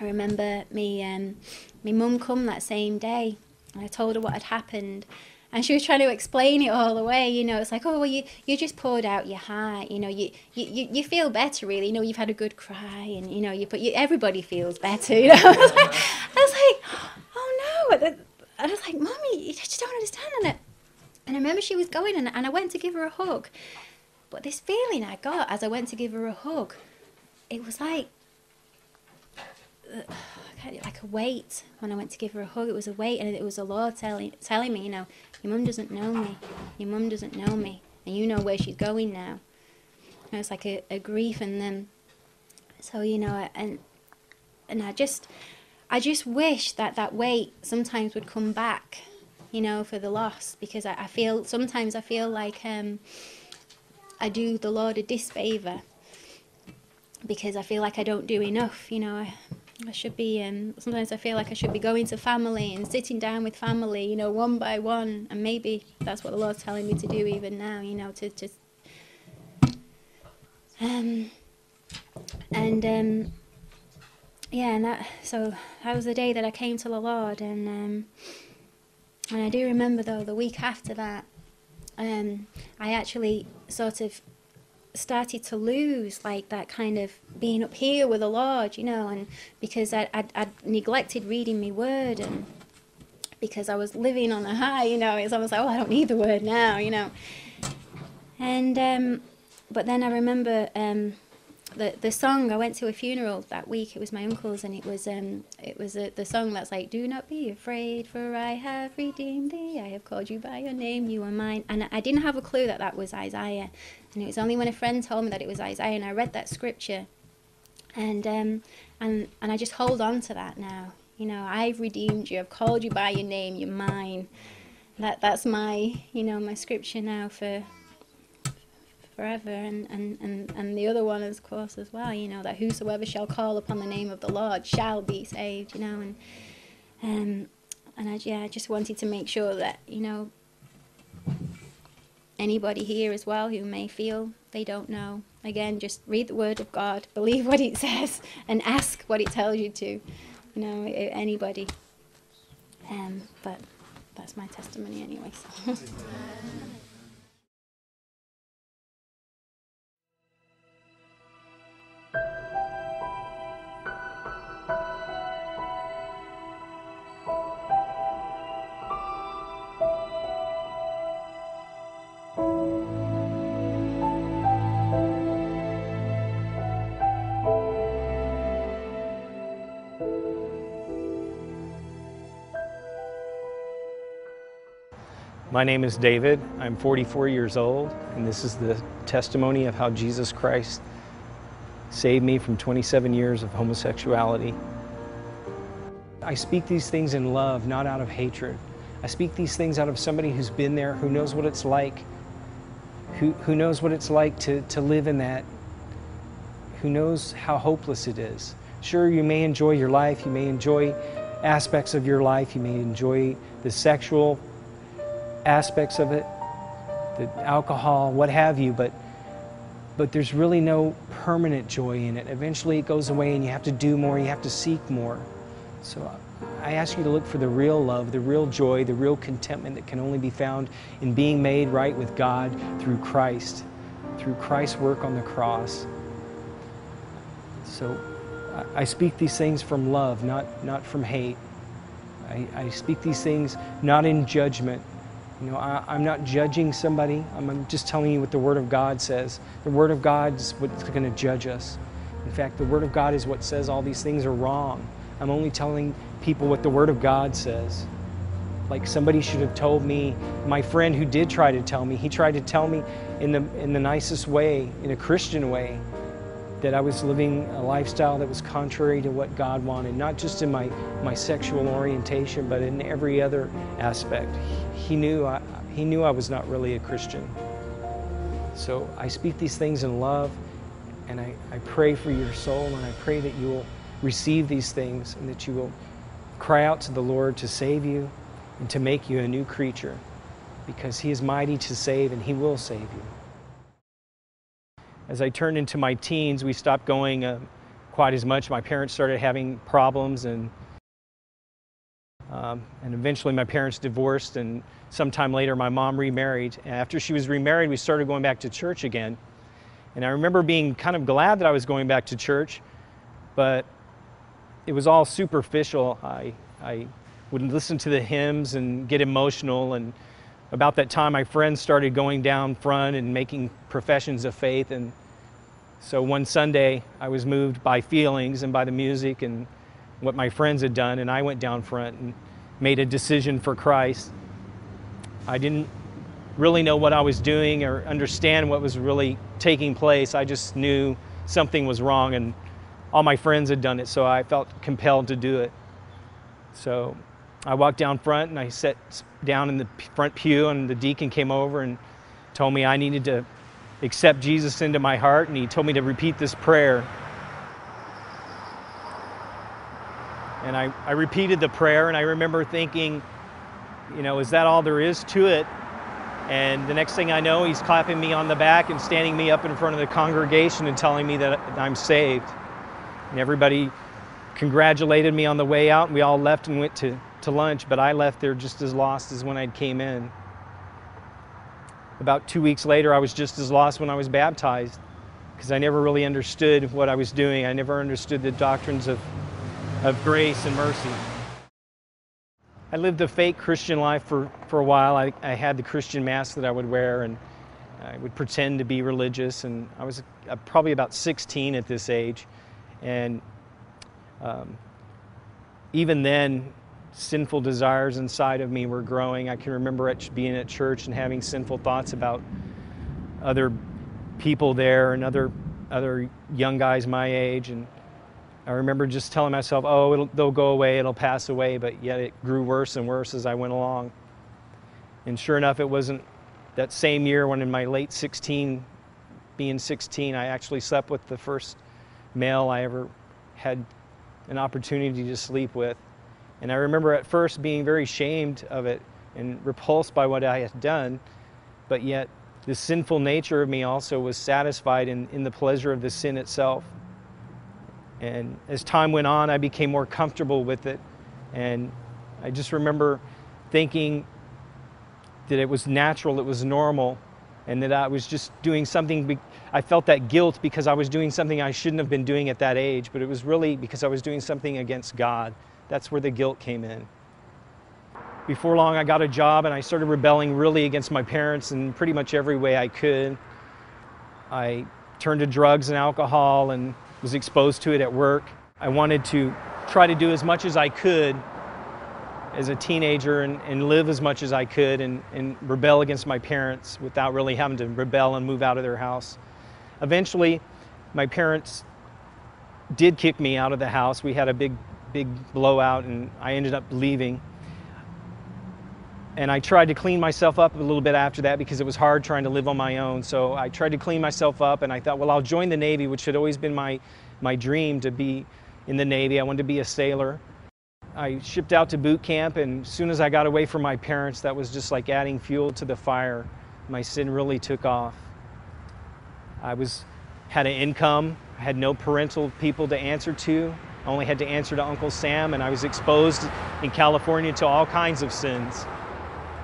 I remember me, um, my mum come that same day and I told her what had happened. And she was trying to explain it all the way, you know. It's like, oh, well, you, you just poured out your heart, you know. You, you, you feel better, really. You know, you've had a good cry, and you know, you put you, everybody feels better, <laughs> you know. I was like, I was like oh no, and I was like, mommy, you just don't understand it. And I remember she was going, and, and I went to give her a hug, but this feeling I got as I went to give her a hug, it was like. Uh, like a weight when I went to give her a hug. It was a weight, and it was a Lord telling telling me, you know, your mum doesn't know me. Your mum doesn't know me, and you know where she's going now. And like a, a grief, and then so you know, and and I just I just wish that that weight sometimes would come back, you know, for the loss because I, I feel sometimes I feel like um, I do the Lord a disfavor because I feel like I don't do enough, you know. I, I should be, um, sometimes I feel like I should be going to family and sitting down with family, you know, one by one. And maybe that's what the Lord's telling me to do even now, you know, to just. Um, and um, yeah, and that so that was the day that I came to the Lord, and um, and I do remember though the week after that, um, I actually sort of started to lose like that kind of being up here with the Lord, you know, and because I I I'd neglected reading my word and because I was living on a high, you know, it's almost like oh I don't need the word now, you know, and um, but then I remember um, the the song. I went to a funeral that week. It was my uncle's, and it was um it was a, the song that's like, "Do not be afraid, for I have redeemed thee. I have called you by your name. You are mine." And I didn't have a clue that that was Isaiah, and it was only when a friend told me that it was Isaiah, and I read that scripture, and um and and I just hold on to that now. You know, I've redeemed you. I've called you by your name. You're mine. That that's my you know my scripture now for forever and, and, and, and the other one of course as well you know that whosoever shall call upon the name of the lord shall be saved you know and um, and I, yeah, I just wanted to make sure that you know anybody here as well who may feel they don't know again just read the word of god believe what it <laughs> says and ask what it tells you to you know anybody um, but that's my testimony anyway so. <laughs> My name is David. I'm 44 years old, and this is the testimony of how Jesus Christ saved me from 27 years of homosexuality. I speak these things in love, not out of hatred. I speak these things out of somebody who's been there, who knows what it's like, who, who knows what it's like to, to live in that, who knows how hopeless it is. Sure, you may enjoy your life, you may enjoy aspects of your life, you may enjoy the sexual aspects of it, the alcohol, what have you, but but there's really no permanent joy in it. Eventually it goes away and you have to do more, you have to seek more. So I ask you to look for the real love, the real joy, the real contentment that can only be found in being made right with God through Christ, through Christ's work on the cross. So I speak these things from love, not, not from hate. I, I speak these things not in judgment, you know, I, am not judging somebody. I'm just telling you what the Word of God says. The Word of God is what's going to judge us. In fact, the Word of God is what says all these things are wrong. I'm only telling people what the Word of God says. Like somebody should have told me, my friend who did try to tell me, he tried to tell me in the, in the nicest way, in a Christian way, that I was living a lifestyle that was contrary to what God wanted, not just in my, my sexual orientation, but in every other aspect. He knew I, he knew I was not really a Christian. So I speak these things in love, and I, I pray for your soul, and I pray that you will receive these things and that you will cry out to the Lord to save you and to make you a new creature because He is mighty to save and He will save you as I turned into my teens, we stopped going uh, quite as much. My parents started having problems, and um, and eventually my parents divorced. And sometime later, my mom remarried. After she was remarried, we started going back to church again. And I remember being kind of glad that I was going back to church, but it was all superficial. I I would listen to the hymns and get emotional and about that time, my friends started going down front and making professions of faith. And so one Sunday, I was moved by feelings and by the music and what my friends had done, and I went down front and made a decision for Christ. I didn't really know what I was doing or understand what was really taking place. I just knew something was wrong, and all my friends had done it, so I felt compelled to do it. So I walked down front and I sat down in the front pew, and the deacon came over and told me I needed to accept Jesus into my heart, and he told me to repeat this prayer. And I, I repeated the prayer, and I remember thinking, you know, is that all there is to it? And the next thing I know, he's clapping me on the back and standing me up in front of the congregation and telling me that I'm saved. And everybody congratulated me on the way out, and we all left and went to, to lunch, but I left there just as lost as when I came in. About two weeks later, I was just as lost when I was baptized because I never really understood what I was doing. I never understood the doctrines of, of grace and mercy. I lived a fake Christian life for, for a while. I, I had the Christian mask that I would wear, and I would pretend to be religious. And I was uh, probably about 16 at this age. And um, even then, sinful desires inside of me were growing. I can remember at, being at church and having sinful thoughts about other people there and other other young guys my age and I remember just telling myself, "Oh, they'll go away, it'll pass away," but yet it grew worse and worse as I went along. And sure enough, it wasn't that same year when in my late 16 being 16, I actually slept with the first male I ever had an opportunity to sleep with. And I remember at first being very ashamed of it and repulsed by what I had done, but yet the sinful nature of me also was satisfied in, in the pleasure of the sin itself. And as time went on, I became more comfortable with it. And I just remember thinking that it was natural, it was normal, and that I was just doing something. I felt that guilt because I was doing something I shouldn't have been doing at that age, but it was really because I was doing something against God. That's where the guilt came in. Before long, I got a job and I started rebelling really against my parents in pretty much every way I could. I turned to drugs and alcohol and was exposed to it at work. I wanted to try to do as much as I could as a teenager and, and live as much as I could and, and rebel against my parents without really having to rebel and move out of their house. Eventually, my parents did kick me out of the house. We had a big, big blowout, and I ended up leaving. And I tried to clean myself up a little bit after that because it was hard trying to live on my own. So I tried to clean myself up, and I thought, well, I'll join the Navy, which had always been my, my dream to be in the Navy. I wanted to be a sailor. I shipped out to boot camp, and as soon as I got away from my parents, that was just like adding fuel to the fire. My sin really took off. I was had an income, had no parental people to answer to. I only had to answer to Uncle Sam, and I was exposed in California to all kinds of sins.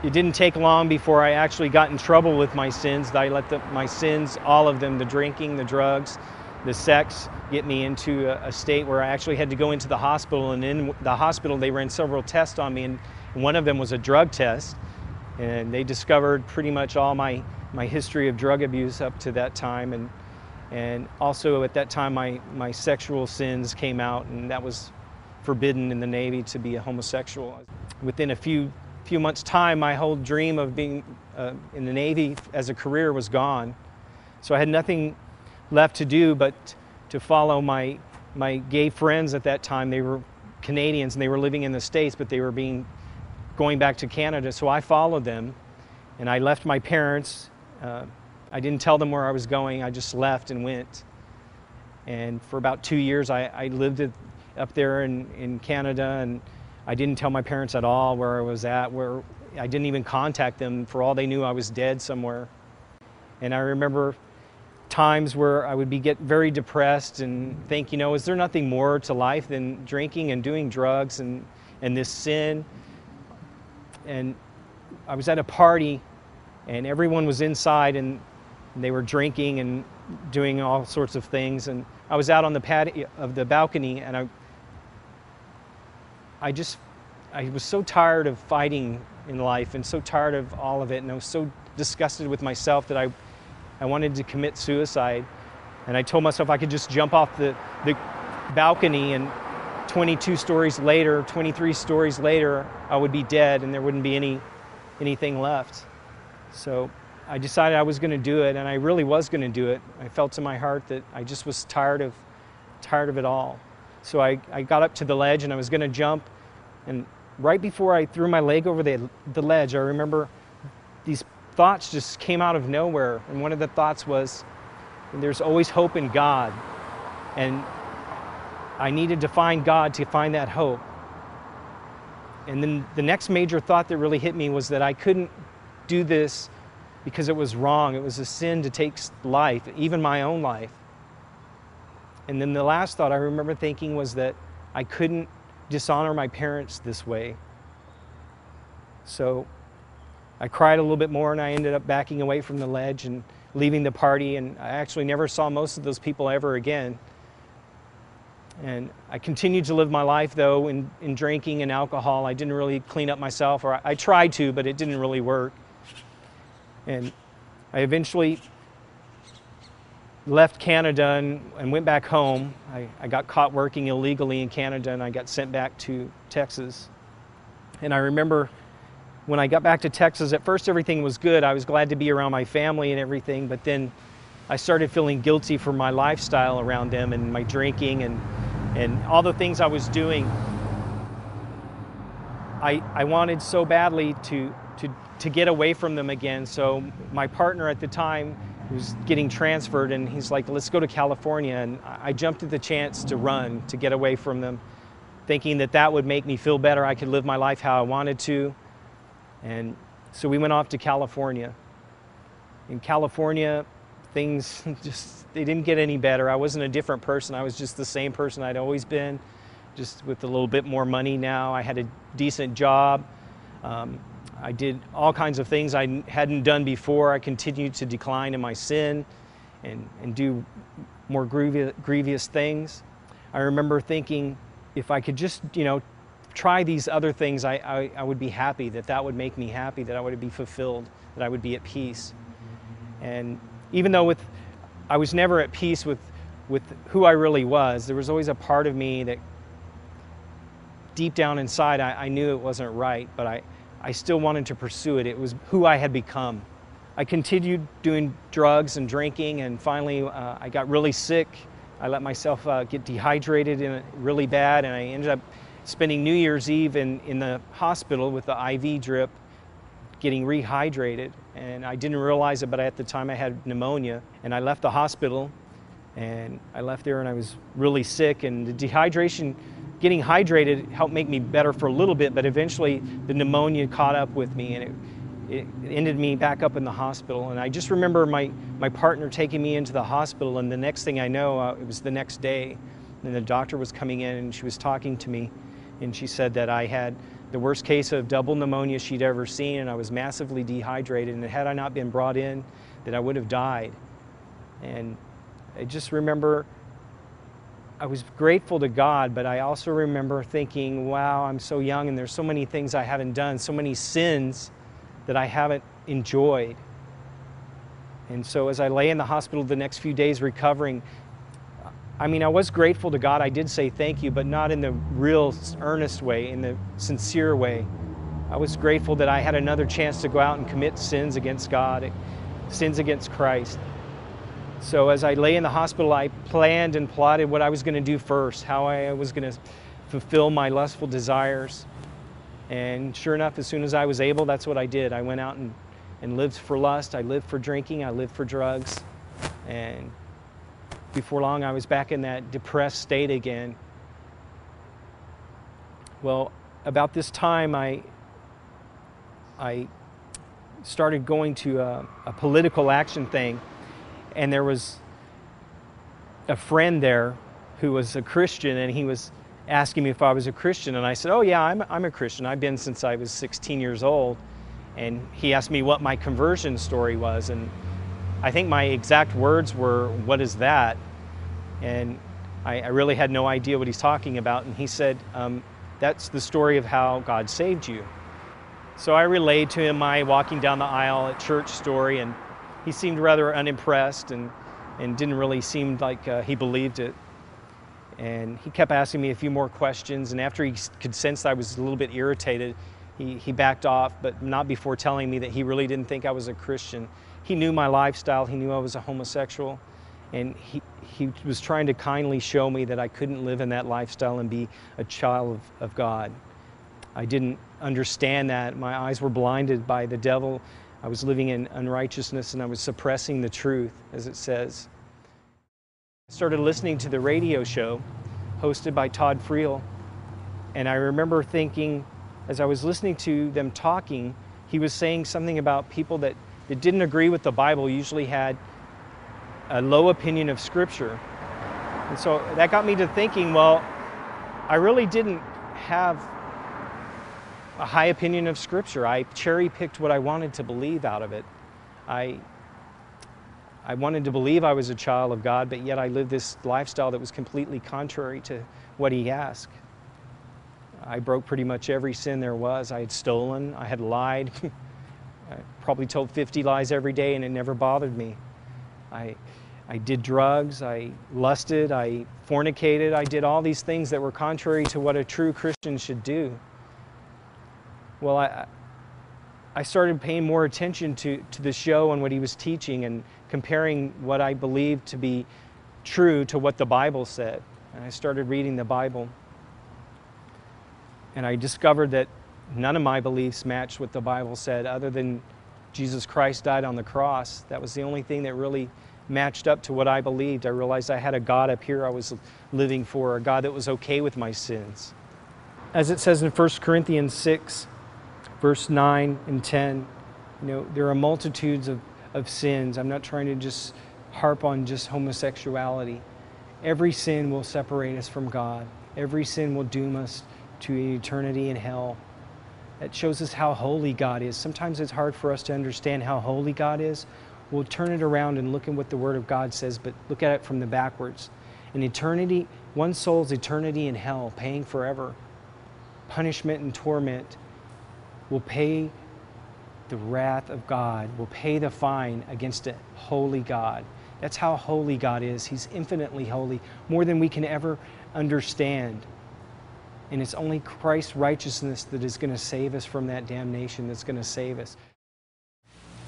It didn't take long before I actually got in trouble with my sins. I let the, my sins, all of them, the drinking, the drugs, the sex, get me into a, a, state where I actually had to go into the hospital. And in the hospital, they ran several tests on me, and one of them was a drug test. And they discovered pretty much all my, my history of drug abuse up to that time. And, and also at that time, my, my sexual sins came out, and that was forbidden in the Navy to be a homosexual. Within a few, few months' time, my whole dream of being uh, in the Navy as a career was gone. So I had nothing left to do but to follow my, my gay friends at that time. They were Canadians and they were living in the States, but they were being, going back to Canada. So I followed them and I left my parents. Uh, I didn't tell them where I was going, I just left and went. And for about two years, I, I lived up there in, in Canada and I didn't tell my parents at all where I was at, where I didn't even contact them. For all they knew, I was dead somewhere. And I remember times where I would be get very depressed and think, you know, is there nothing more to life than drinking and doing drugs and, and this sin? And I was at a party and everyone was inside and they were drinking and doing all sorts of things. And I was out on the patio of the balcony and I, I just, I was so tired of fighting in life and so tired of all of it. And I was so disgusted with myself that I I wanted to commit suicide. And I told myself I could just jump off the, the balcony and 22 stories later, 23 stories later, I would be dead and there wouldn't be any, anything left. So I decided I was going to do it, and I really was going to do it. I felt in my heart that I just was tired of, tired of it all. So I, I got up to the ledge and I was going to jump. And right before I threw my leg over the, the ledge, I remember these thoughts just came out of nowhere. And one of the thoughts was, there's always hope in God. And I needed to find God to find that hope. And then the next major thought that really hit me was that I couldn't do this because it was wrong. It was a sin to take life, even my own life. And then the last thought I remember thinking was that I couldn't dishonor my parents this way. So I cried a little bit more and I ended up backing away from the ledge and leaving the party. And I actually never saw most of those people ever again. And I continued to live my life though in, in drinking and alcohol. I didn't really clean up myself, or I, I tried to, but it didn't really work. And I eventually left Canada and, and went back home. I, I got caught working illegally in Canada and I got sent back to Texas. And I remember when I got back to Texas, at first everything was good. I was glad to be around my family and everything, but then I started feeling guilty for my lifestyle around them and my drinking and, and all the things I was doing. I, I wanted so badly to, to, to get away from them again. So my partner at the time was getting transferred and he's like, let's go to California. And I jumped at the chance to run, to get away from them, thinking that that would make me feel better. I could live my life how I wanted to. And so we went off to California. In California, things <laughs> just they didn't get any better. I wasn't a different person. I was just the same person I'd always been, just with a little bit more money now. I had a decent job. Um, I did all kinds of things I hadn't done before. I continued to decline in my sin and, and do more grievous, things. I remember thinking if I could just, you know, try these other things, I, I, I, would be happy, that that would make me happy, that I would be fulfilled, that I would be at peace. And even though with, I was never at peace with, with who I really was, there was always a part of me that deep down inside I, I knew it wasn't right, but I, I still wanted to pursue it. It was who I had become. I continued doing drugs and drinking, and finally uh, I got really sick. I let myself uh, get dehydrated and really bad, and I ended up spending New Year's Eve in, in the hospital with the IV drip, getting rehydrated. And I didn't realize it, but at the time I had pneumonia. And I left the hospital, and I left there and I was really sick. And the dehydration, getting hydrated, helped make me better for a little bit, but eventually the pneumonia caught up with me, and it, it ended me back up in the hospital. And I just remember my, my partner taking me into the hospital, and the next thing I know, uh, it was the next day, and the doctor was coming in and she was talking to me and she said that I had the worst case of double pneumonia she'd ever seen and I was massively dehydrated and had I not been brought in that I would have died. And I just remember I was grateful to God, but I also remember thinking, wow, I'm so young and there's so many things I haven't done, so many sins that I haven't enjoyed. And so as I lay in the hospital the next few days recovering, I mean, I was grateful to God. I did say thank you, but not in the real earnest way, in the sincere way. I was grateful that I had another chance to go out and commit sins against God, sins against Christ. So as I lay in the hospital, I planned and plotted what I was going to do first, how I was going to fulfill my lustful desires. And sure enough, as soon as I was able, that's what I did. I went out and, and lived for lust. I lived for drinking. I lived for drugs. And before long, I was back in that depressed state again. Well, about this time, I, I started going to a, a political action thing, and there was a friend there who was a Christian, and he was asking me if I was a Christian, and I said, "Oh yeah, I'm I'm a Christian. I've been since I was 16 years old." And he asked me what my conversion story was, and I think my exact words were, What is that? And I, I really had no idea what he's talking about. And he said, um, That's the story of how God saved you. So I relayed to him my walking down the aisle at church story, and he seemed rather unimpressed and, and didn't really seem like uh, he believed it. And he kept asking me a few more questions, and after he could sense I was a little bit irritated, he, he backed off, but not before telling me that he really didn't think I was a Christian he knew my lifestyle. He knew I was a homosexual. And he, he was trying to kindly show me that I couldn't live in that lifestyle and be a child of, of God. I didn't understand that. My eyes were blinded by the devil. I was living in unrighteousness and I was suppressing the truth, as it says. I started listening to the radio show hosted by Todd Friel. And I remember thinking, as I was listening to them talking, he was saying something about people that that didn't agree with the Bible usually had a low opinion of Scripture. And so that got me to thinking well, I really didn't have a high opinion of Scripture. I cherry picked what I wanted to believe out of it. I, I wanted to believe I was a child of God, but yet I lived this lifestyle that was completely contrary to what He asked. I broke pretty much every sin there was. I had stolen, I had lied. <laughs> I probably told 50 lies every day, and it never bothered me. I, I did drugs, I lusted, I fornicated, I did all these things that were contrary to what a true Christian should do. Well, I, I started paying more attention to, to the show and what he was teaching and comparing what I believed to be true to what the Bible said. And I started reading the Bible. And I discovered that none of my beliefs matched what the Bible said, other than Jesus Christ died on the cross. That was the only thing that really matched up to what I believed. I realized I had a God up here I was living for, a God that was okay with my sins. As it says in 1 Corinthians 6, verse 9 and 10, you know, there are multitudes of, of sins. I'm not trying to just harp on just homosexuality. Every sin will separate us from God. Every sin will doom us to eternity in hell. That shows us how holy God is. Sometimes it's hard for us to understand how holy God is we'll turn it around and look at what the Word of God says, but look at it from the backwards. In eternity, one soul's eternity in hell, paying forever. Punishment and torment will pay the wrath of God, will pay the fine against a holy God. That's how holy God is. He's infinitely holy, more than we can ever understand. And it's only Christ's righteousness that is going to save us from that damnation, that's going to save us.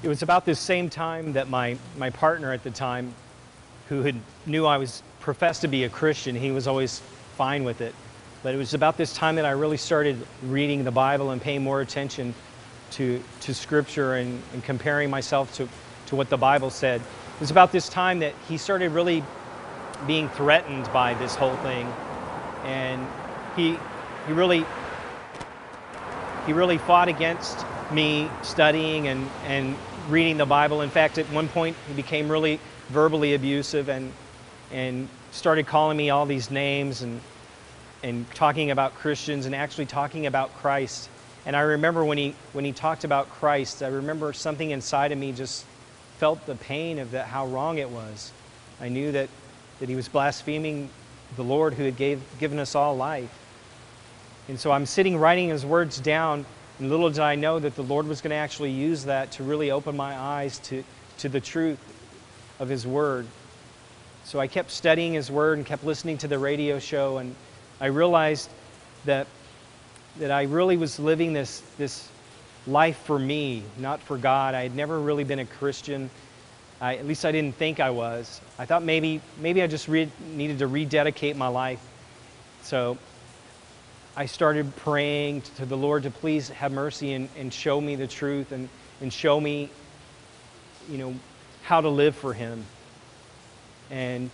It was about this same time that my, my partner at the time, who had, knew I was professed to be a Christian, he was always fine with it. But it was about this time that I really started reading the Bible and paying more attention to, to Scripture and, and comparing myself to, to what the Bible said. It was about this time that he started really being threatened by this whole thing. And he, he really he really fought against me studying and, and reading the Bible. In fact, at one point, he became really verbally abusive and, and started calling me all these names and, and talking about Christians and actually talking about Christ. And I remember when he, when he talked about Christ, I remember something inside of me just felt the pain of that, how wrong it was. I knew that, that he was blaspheming the Lord who had gave, given us all life. And so I'm sitting writing his words down and little did I know that the Lord was going to actually use that to really open my eyes to, to the truth of His Word. So I kept studying His Word and kept listening to the radio show, and I realized that, that I really was living this, this life for me, not for God. I had never really been a Christian. I, at least I didn't think I was. I thought maybe, maybe I just re- needed to rededicate my life. So I started praying to the Lord to please have mercy and, and show me the truth and, and show me, you know, how to live for Him. And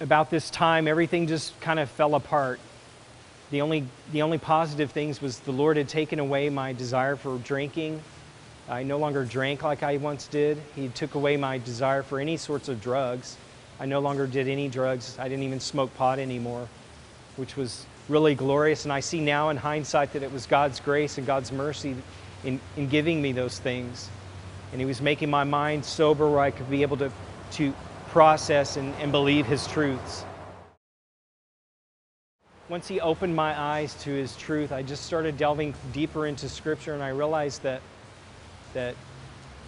about this time, everything just kind of fell apart. The only, the only positive things was the Lord had taken away my desire for drinking. I no longer drank like I once did. He took away my desire for any sorts of drugs. I no longer did any drugs. I didn't even smoke pot anymore, which was really glorious. And I see now in hindsight that it was God's grace and God's mercy in, in giving me those things. And He was making my mind sober where I could be able to, to process and, and believe His truths. Once He opened my eyes to His truth, I just started delving deeper into Scripture and I realized that, that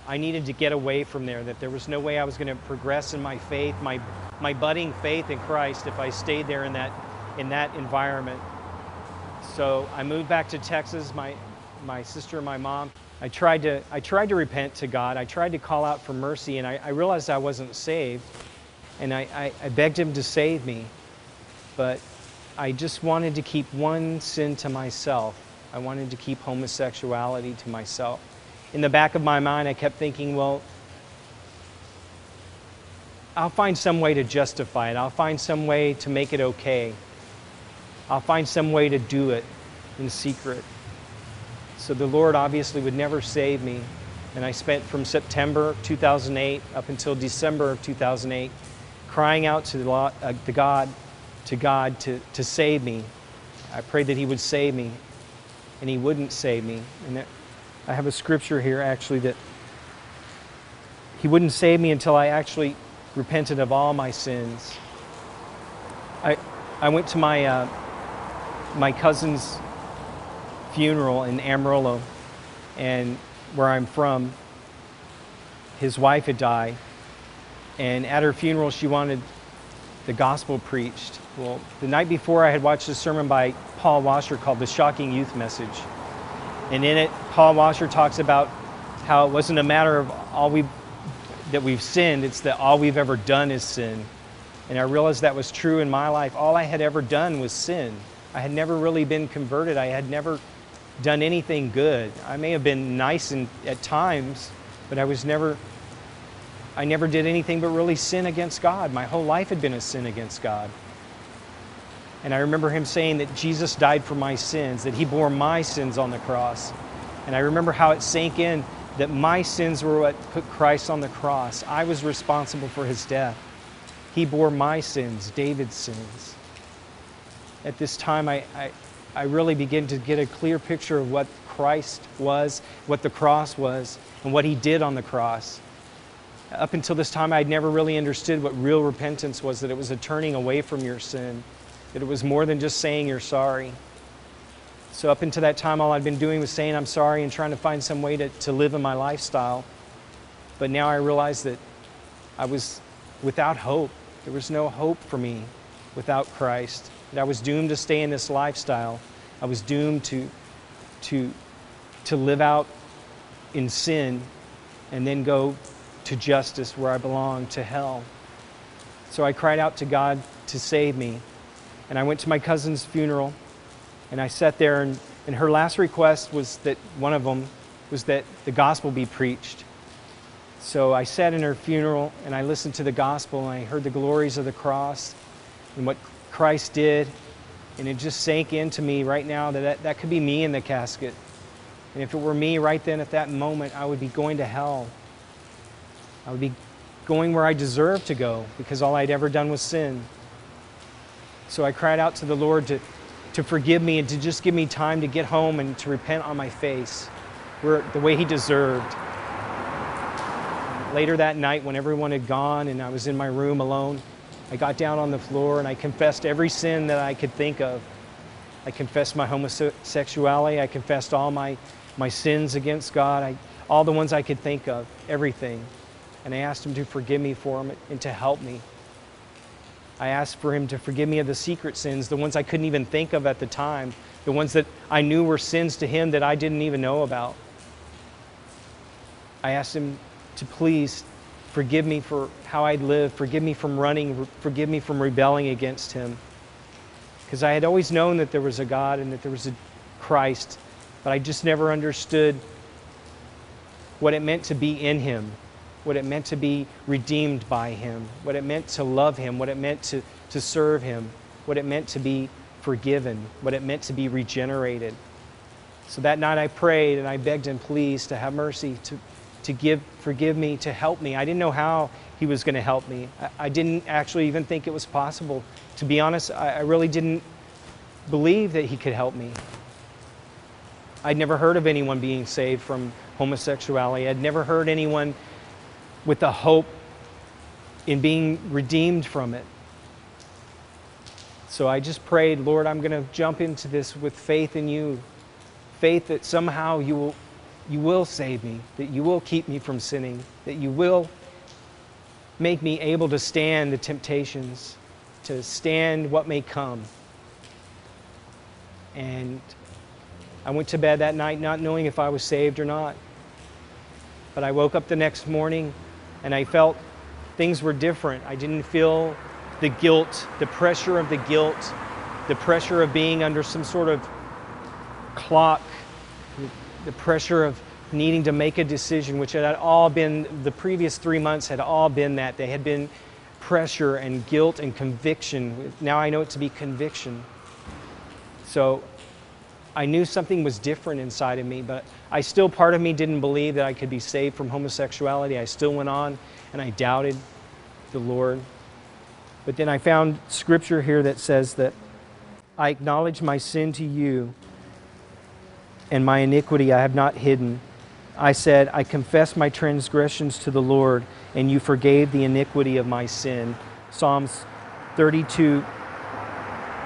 I needed to get away from there, that there was no way I was going to progress in my faith, my, my budding faith in Christ, if I stayed there in that in that environment. So I moved back to Texas. My, my sister and my mom. I tried to I tried to repent to God. I tried to call out for mercy, and I, I realized I wasn't saved, and I, I, I begged Him to save me, but I just wanted to keep one sin to myself. I wanted to keep homosexuality to myself. In the back of my mind, I kept thinking, well, I'll find some way to justify it. I'll find some way to make it okay. I'll find some way to do it in secret. So the Lord obviously would never save me. And I spent from September 2008 up until December of 2008 crying out to the, uh, God to God to, to save me. I prayed that He would save me, and He wouldn't save me. And that, I have a scripture here actually that He wouldn't save me until I actually repented of all my sins. I, I went to my, uh, my cousin's funeral in Amarillo, and where I'm from, his wife had died. And at her funeral, she wanted the gospel preached. Well, the night before, I had watched a sermon by Paul Washer called The Shocking Youth Message. And in it, Paul Washer talks about how it wasn't a matter of all we that we've sinned, it's that all we've ever done is sin. And I realized that was true in my life. All I had ever done was sin. I had never really been converted. I had never done anything good. I may have been nice in, at times, but I was never I never did anything but really sin against God. My whole life had been a sin against God. And I remember him saying that Jesus died for my sins, that he bore my sins on the cross. And I remember how it sank in that my sins were what put Christ on the cross. I was responsible for his death. He bore my sins, David's sins. At this time, I, I, I really began to get a clear picture of what Christ was, what the cross was, and what he did on the cross. Up until this time, I'd never really understood what real repentance was that it was a turning away from your sin, that it was more than just saying you're sorry. So, up until that time, all I'd been doing was saying I'm sorry and trying to find some way to, to live in my lifestyle. But now I realized that I was without hope. There was no hope for me without Christ. That I was doomed to stay in this lifestyle. I was doomed to, to, to live out in sin and then go to justice where I belong, to hell. So I cried out to God to save me. And I went to my cousin's funeral and I sat there, and, and her last request was that one of them was that the gospel be preached. So I sat in her funeral and I listened to the gospel and I heard the glories of the cross and what Christ did. And it just sank into me right now that, that that could be me in the casket. And if it were me right then at that moment, I would be going to hell. I would be going where I deserved to go because all I'd ever done was sin. So I cried out to the Lord to, to forgive me and to just give me time to get home and to repent on my face where, the way He deserved. Later that night, when everyone had gone and I was in my room alone, I got down on the floor and I confessed every sin that I could think of. I confessed my homosexuality. I confessed all my, my sins against God, I, all the ones I could think of, everything and I asked Him to forgive me for them and to help me. I asked for Him to forgive me of the secret sins, the ones I couldn't even think of at the time, the ones that I knew were sins to Him that I didn't even know about. I asked Him to please forgive me for how I'd lived, forgive me from running, forgive me from rebelling against Him. Because I had always known that there was a God and that there was a Christ, but I just never understood what it meant to be in Him what it meant to be redeemed by Him, what it meant to love Him, what it meant to, to serve Him, what it meant to be forgiven, what it meant to be regenerated. So that night I prayed and I begged Him, please, to have mercy, to, to give, forgive me, to help me. I didn't know how He was going to help me. I, I, didn't actually even think it was possible. To be honest, I, I really didn't believe that He could help me. I'd never heard of anyone being saved from homosexuality. I'd never heard anyone with the hope in being redeemed from it. So I just prayed, Lord, I'm going to jump into this with faith in you. Faith that somehow you will, you will save me, that you will keep me from sinning, that you will make me able to stand the temptations, to stand what may come. And I went to bed that night not knowing if I was saved or not. But I woke up the next morning and I felt things were different. I didn't feel the guilt, the pressure of the guilt, the pressure of being under some sort of clock, the pressure of needing to make a decision, which had all been, the previous three months had all been that. They had been pressure and guilt and conviction. Now I know it to be conviction. So I knew something was different inside of me, but I still, part of me didn't believe that I could be saved from homosexuality. I still went on and I doubted the Lord. But then I found scripture here that says that I acknowledge my sin to you and my iniquity I have not hidden. I said, I confess my transgressions to the Lord, and you forgave the iniquity of my sin. Psalms 32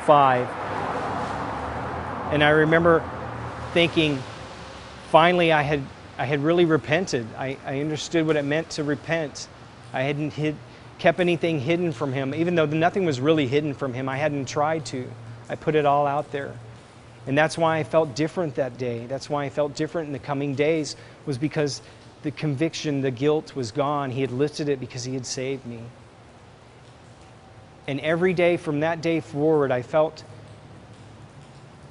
5. And I remember thinking, finally, I had, I had really repented. I, I understood what it meant to repent. I hadn't hid, kept anything hidden from him, even though nothing was really hidden from him. I hadn't tried to. I put it all out there. And that's why I felt different that day. That's why I felt different in the coming days, was because the conviction, the guilt was gone. He had lifted it because he had saved me. And every day from that day forward, I felt,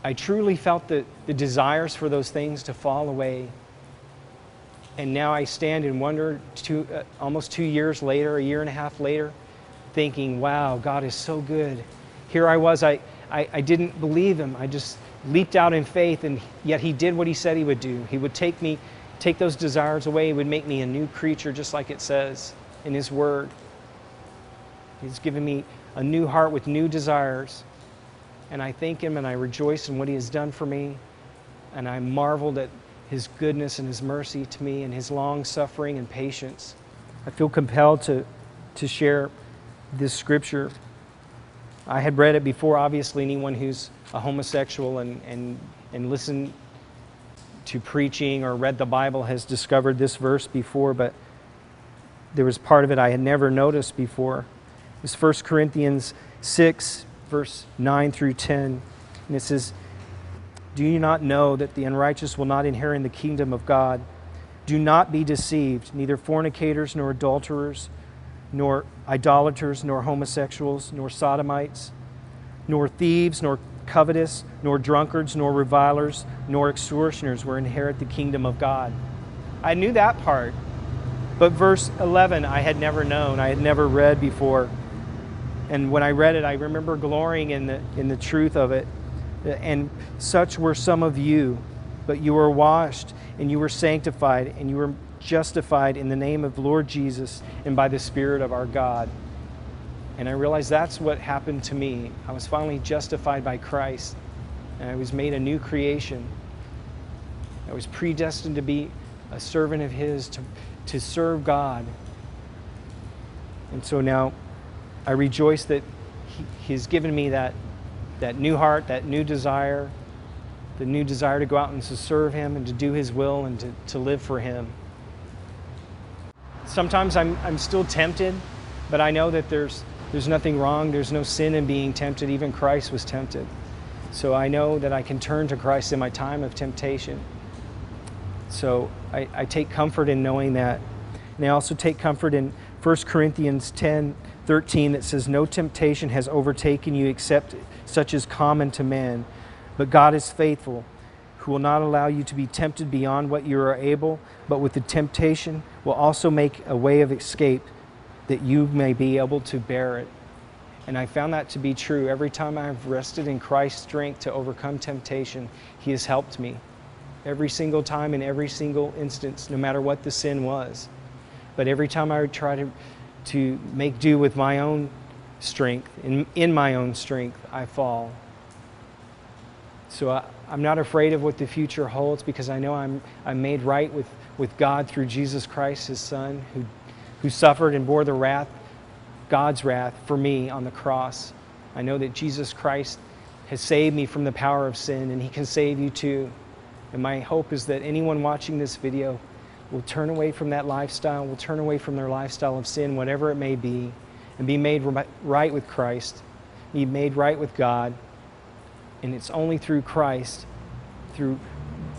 I truly felt the, the desires for those things to fall away. And now I stand and wonder, two, uh, almost two years later, a year and a half later, thinking, wow, God is so good. Here I was, I, I, I didn't believe him. I just leaped out in faith, and yet he did what he said he would do. He would take me, take those desires away. He would make me a new creature, just like it says in his word. He's given me a new heart with new desires. And I thank him and I rejoice in what he has done for me. And I marveled at his goodness and his mercy to me and his long suffering and patience. I feel compelled to, to share this scripture. I had read it before, obviously, anyone who's a homosexual and, and, and listened to preaching or read the Bible has discovered this verse before, but there was part of it I had never noticed before. It's 1 Corinthians 6, verse 9 through 10. And it says, Do you not know that the unrighteous will not inherit the kingdom of God? Do not be deceived, neither fornicators, nor adulterers, nor idolaters, nor homosexuals, nor sodomites, nor thieves, nor covetous, nor drunkards, nor revilers, nor extortioners will inherit the kingdom of God. I knew that part, but verse 11 I had never known, I had never read before. And when I read it, I remember glorying in the, in the truth of it. And such were some of you, but you were washed, and you were sanctified, and you were justified in the name of Lord Jesus and by the Spirit of our God. And I realized that's what happened to me. I was finally justified by Christ, and I was made a new creation. I was predestined to be a servant of His, to, to serve God. And so now I rejoice that he, He's given me that, that new heart, that new desire, the new desire to go out and to serve Him and to do His will and to, to live for Him. Sometimes I'm, I'm still tempted, but I know that there's, there's nothing wrong, there's no sin in being tempted. Even Christ was tempted. So I know that I can turn to Christ in my time of temptation. So I, I take comfort in knowing that. And I also take comfort in 1 Corinthians 10 13 that says, No temptation has overtaken you except such as common to man. But God is faithful, who will not allow you to be tempted beyond what you are able, but with the temptation will also make a way of escape that you may be able to bear it. And I found that to be true. Every time I've rested in Christ's strength to overcome temptation, He has helped me. Every single time, in every single instance, no matter what the sin was. But every time I would try to to make do with my own strength. In, in my own strength, I fall. So I, I'm not afraid of what the future holds because I know I'm, I'm made right with, with God through Jesus Christ, his Son, who, who suffered and bore the wrath, God's wrath, for me on the cross. I know that Jesus Christ has saved me from the power of sin, and he can save you too. And my hope is that anyone watching this video will turn away from that lifestyle, will turn away from their lifestyle of sin, whatever it may be, and be made right with Christ, be made right with God. And it's only through Christ, through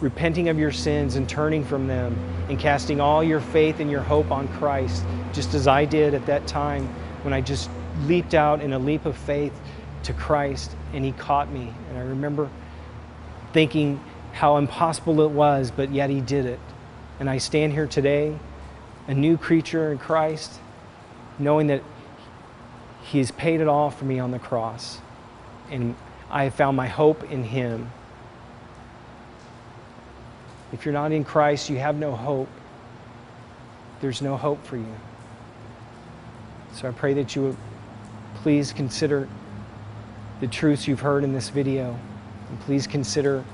repenting of your sins and turning from them and casting all your faith and your hope on Christ, just as I did at that time when I just leaped out in a leap of faith to Christ and He caught me. And I remember thinking how impossible it was, but yet He did it. And I stand here today, a new creature in Christ, knowing that He has paid it all for me on the cross. And I have found my hope in Him. If you're not in Christ, you have no hope. There's no hope for you. So I pray that you would please consider the truths you've heard in this video. And please consider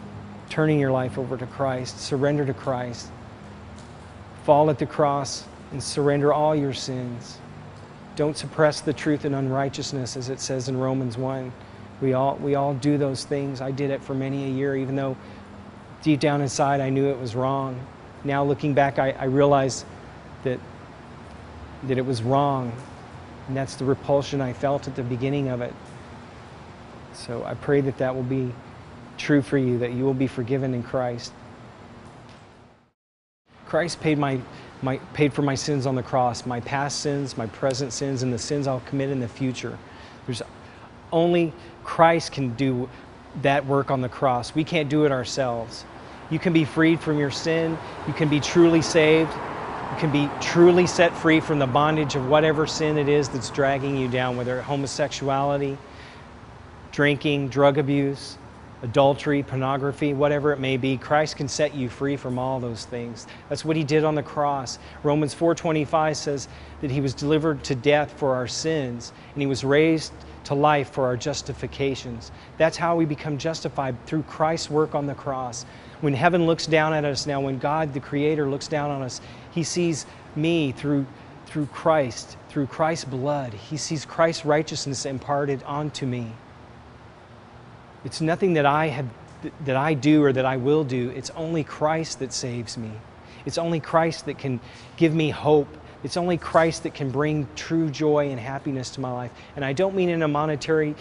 turning your life over to Christ, surrender to Christ, fall at the cross, and surrender all your sins. Don't suppress the truth in unrighteousness, as it says in Romans 1. We all, we all do those things. I did it for many a year, even though deep down inside I knew it was wrong. Now, looking back, I, I realize that, that it was wrong. And that's the repulsion I felt at the beginning of it. So I pray that that will be true for you, that you will be forgiven in Christ. Christ paid, my, my, paid for my sins on the cross, my past sins, my present sins, and the sins I'll commit in the future. There's only Christ can do that work on the cross. We can't do it ourselves. You can be freed from your sin. You can be truly saved. You can be truly set free from the bondage of whatever sin it is that's dragging you down, whether homosexuality, drinking, drug abuse, adultery, pornography, whatever it may be. Christ can set you free from all those things. That's what he did on the cross. Romans 4:25 says that he was delivered to death for our sins and he was raised to life for our justifications. That's how we become justified through Christ's work on the cross. When heaven looks down at us now, when God the creator looks down on us, he sees me through through Christ, through Christ's blood. He sees Christ's righteousness imparted onto me. It's nothing that I have that I do or that I will do. It's only Christ that saves me. It's only Christ that can give me hope. It's only Christ that can bring true joy and happiness to my life. And I don't mean in a monetary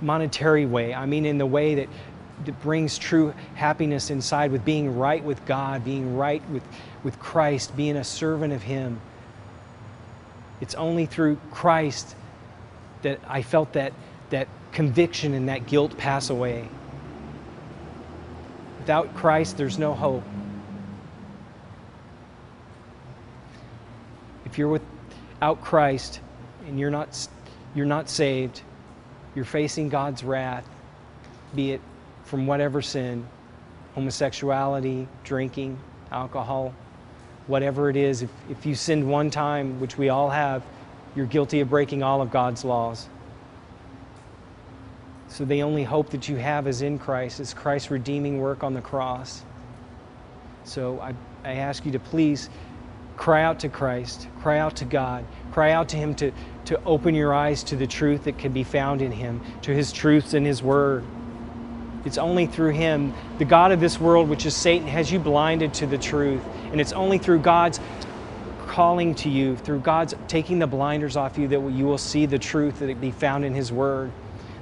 monetary way. I mean in the way that that brings true happiness inside with being right with God, being right with, with Christ, being a servant of Him. It's only through Christ that I felt that, that conviction and that guilt pass away. Without Christ, there's no hope. If you're without Christ and you're not, you're not saved, you're facing God's wrath, be it from whatever sin homosexuality, drinking, alcohol, whatever it is. If, if you sinned one time, which we all have, you're guilty of breaking all of God's laws. So the only hope that you have is in Christ, is Christ's redeeming work on the cross. So I, I ask you to please cry out to Christ, cry out to God, cry out to Him to, to open your eyes to the truth that can be found in Him, to His truths in His Word. It's only through Him. The God of this world, which is Satan, has you blinded to the truth. And it's only through God's calling to you, through God's taking the blinders off you, that you will see the truth that it be found in His Word,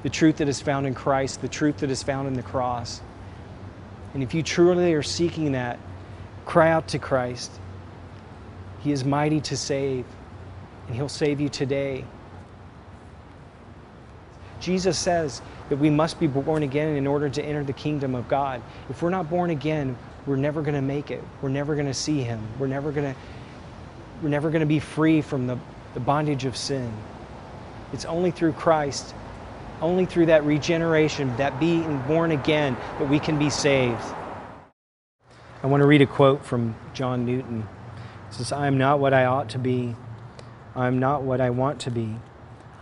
the truth that is found in Christ, the truth that is found in the cross. And if you truly are seeking that, cry out to Christ. He is mighty to save, and He'll save you today. Jesus says that we must be born again in order to enter the kingdom of God. If we're not born again, we're never going to make it. We're never going to see Him. We're never going to we're never going to be free from the, the bondage of sin. It's only through Christ, only through that regeneration, that being born again, that we can be saved. I want to read a quote from John Newton. It says, I am not what I ought to be. I am not what I want to be.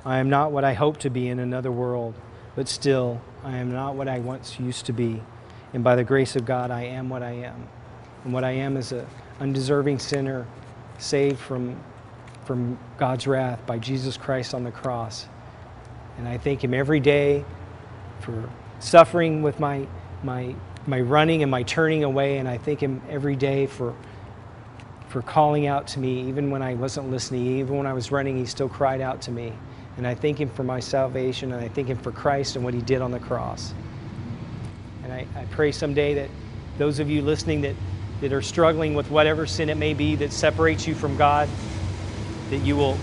I am not what I hope to be in another world, but still, I am not what I once used to be. And by the grace of God, I am what I am. And what I am is an undeserving sinner saved from, from God's wrath by Jesus Christ on the cross. And I thank Him every day for suffering with my, my, my running and my turning away. And I thank Him every day for, for calling out to me, even when I wasn't listening, even when I was running, He still cried out to me. And I thank Him for my salvation, and I thank Him for Christ and what He did on the cross. And I, I pray someday that those of you listening that, that are struggling with whatever sin it may be that separates you from God, that you will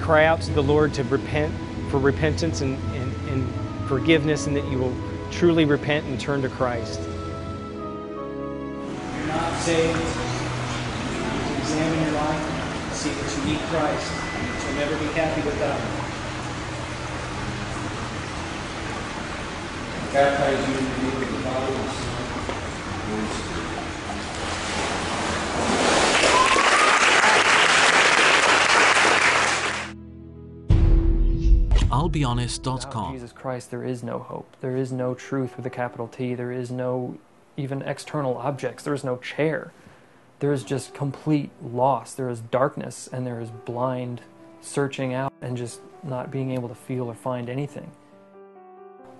cry out to the Lord to repent for repentance and, and, and forgiveness, and that you will truly repent and turn to Christ. You're not saved. You Examine your life, see that you need Christ. and You'll never be happy without Him. Baptize you in the name of the Father, the Son, and the Holy Spirit. I'llBeHonest.com. Jesus Christ, there is no hope. There is no truth with a capital T. There is no even external objects. There is no chair. There is just complete loss. There is darkness and there is blind searching out and just not being able to feel or find anything.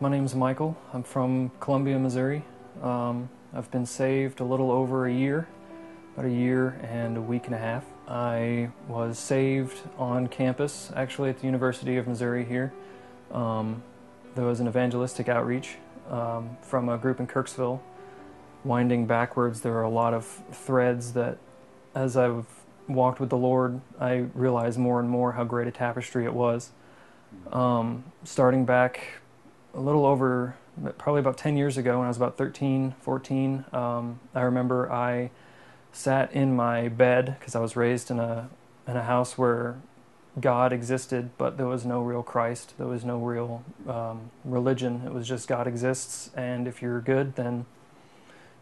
My name's Michael. I'm from Columbia, Missouri. Um, I've been saved a little over a year, about a year and a week and a half. I was saved on campus, actually at the University of Missouri here. Um, there was an evangelistic outreach um, from a group in Kirksville. Winding backwards, there are a lot of threads that, as I've walked with the Lord, I realized more and more how great a tapestry it was. Um, starting back a little over, probably about 10 years ago, when I was about 13, 14, um, I remember I sat in my bed because I was raised in a in a house where God existed, but there was no real Christ. There was no real um, religion. It was just God exists, and if you're good, then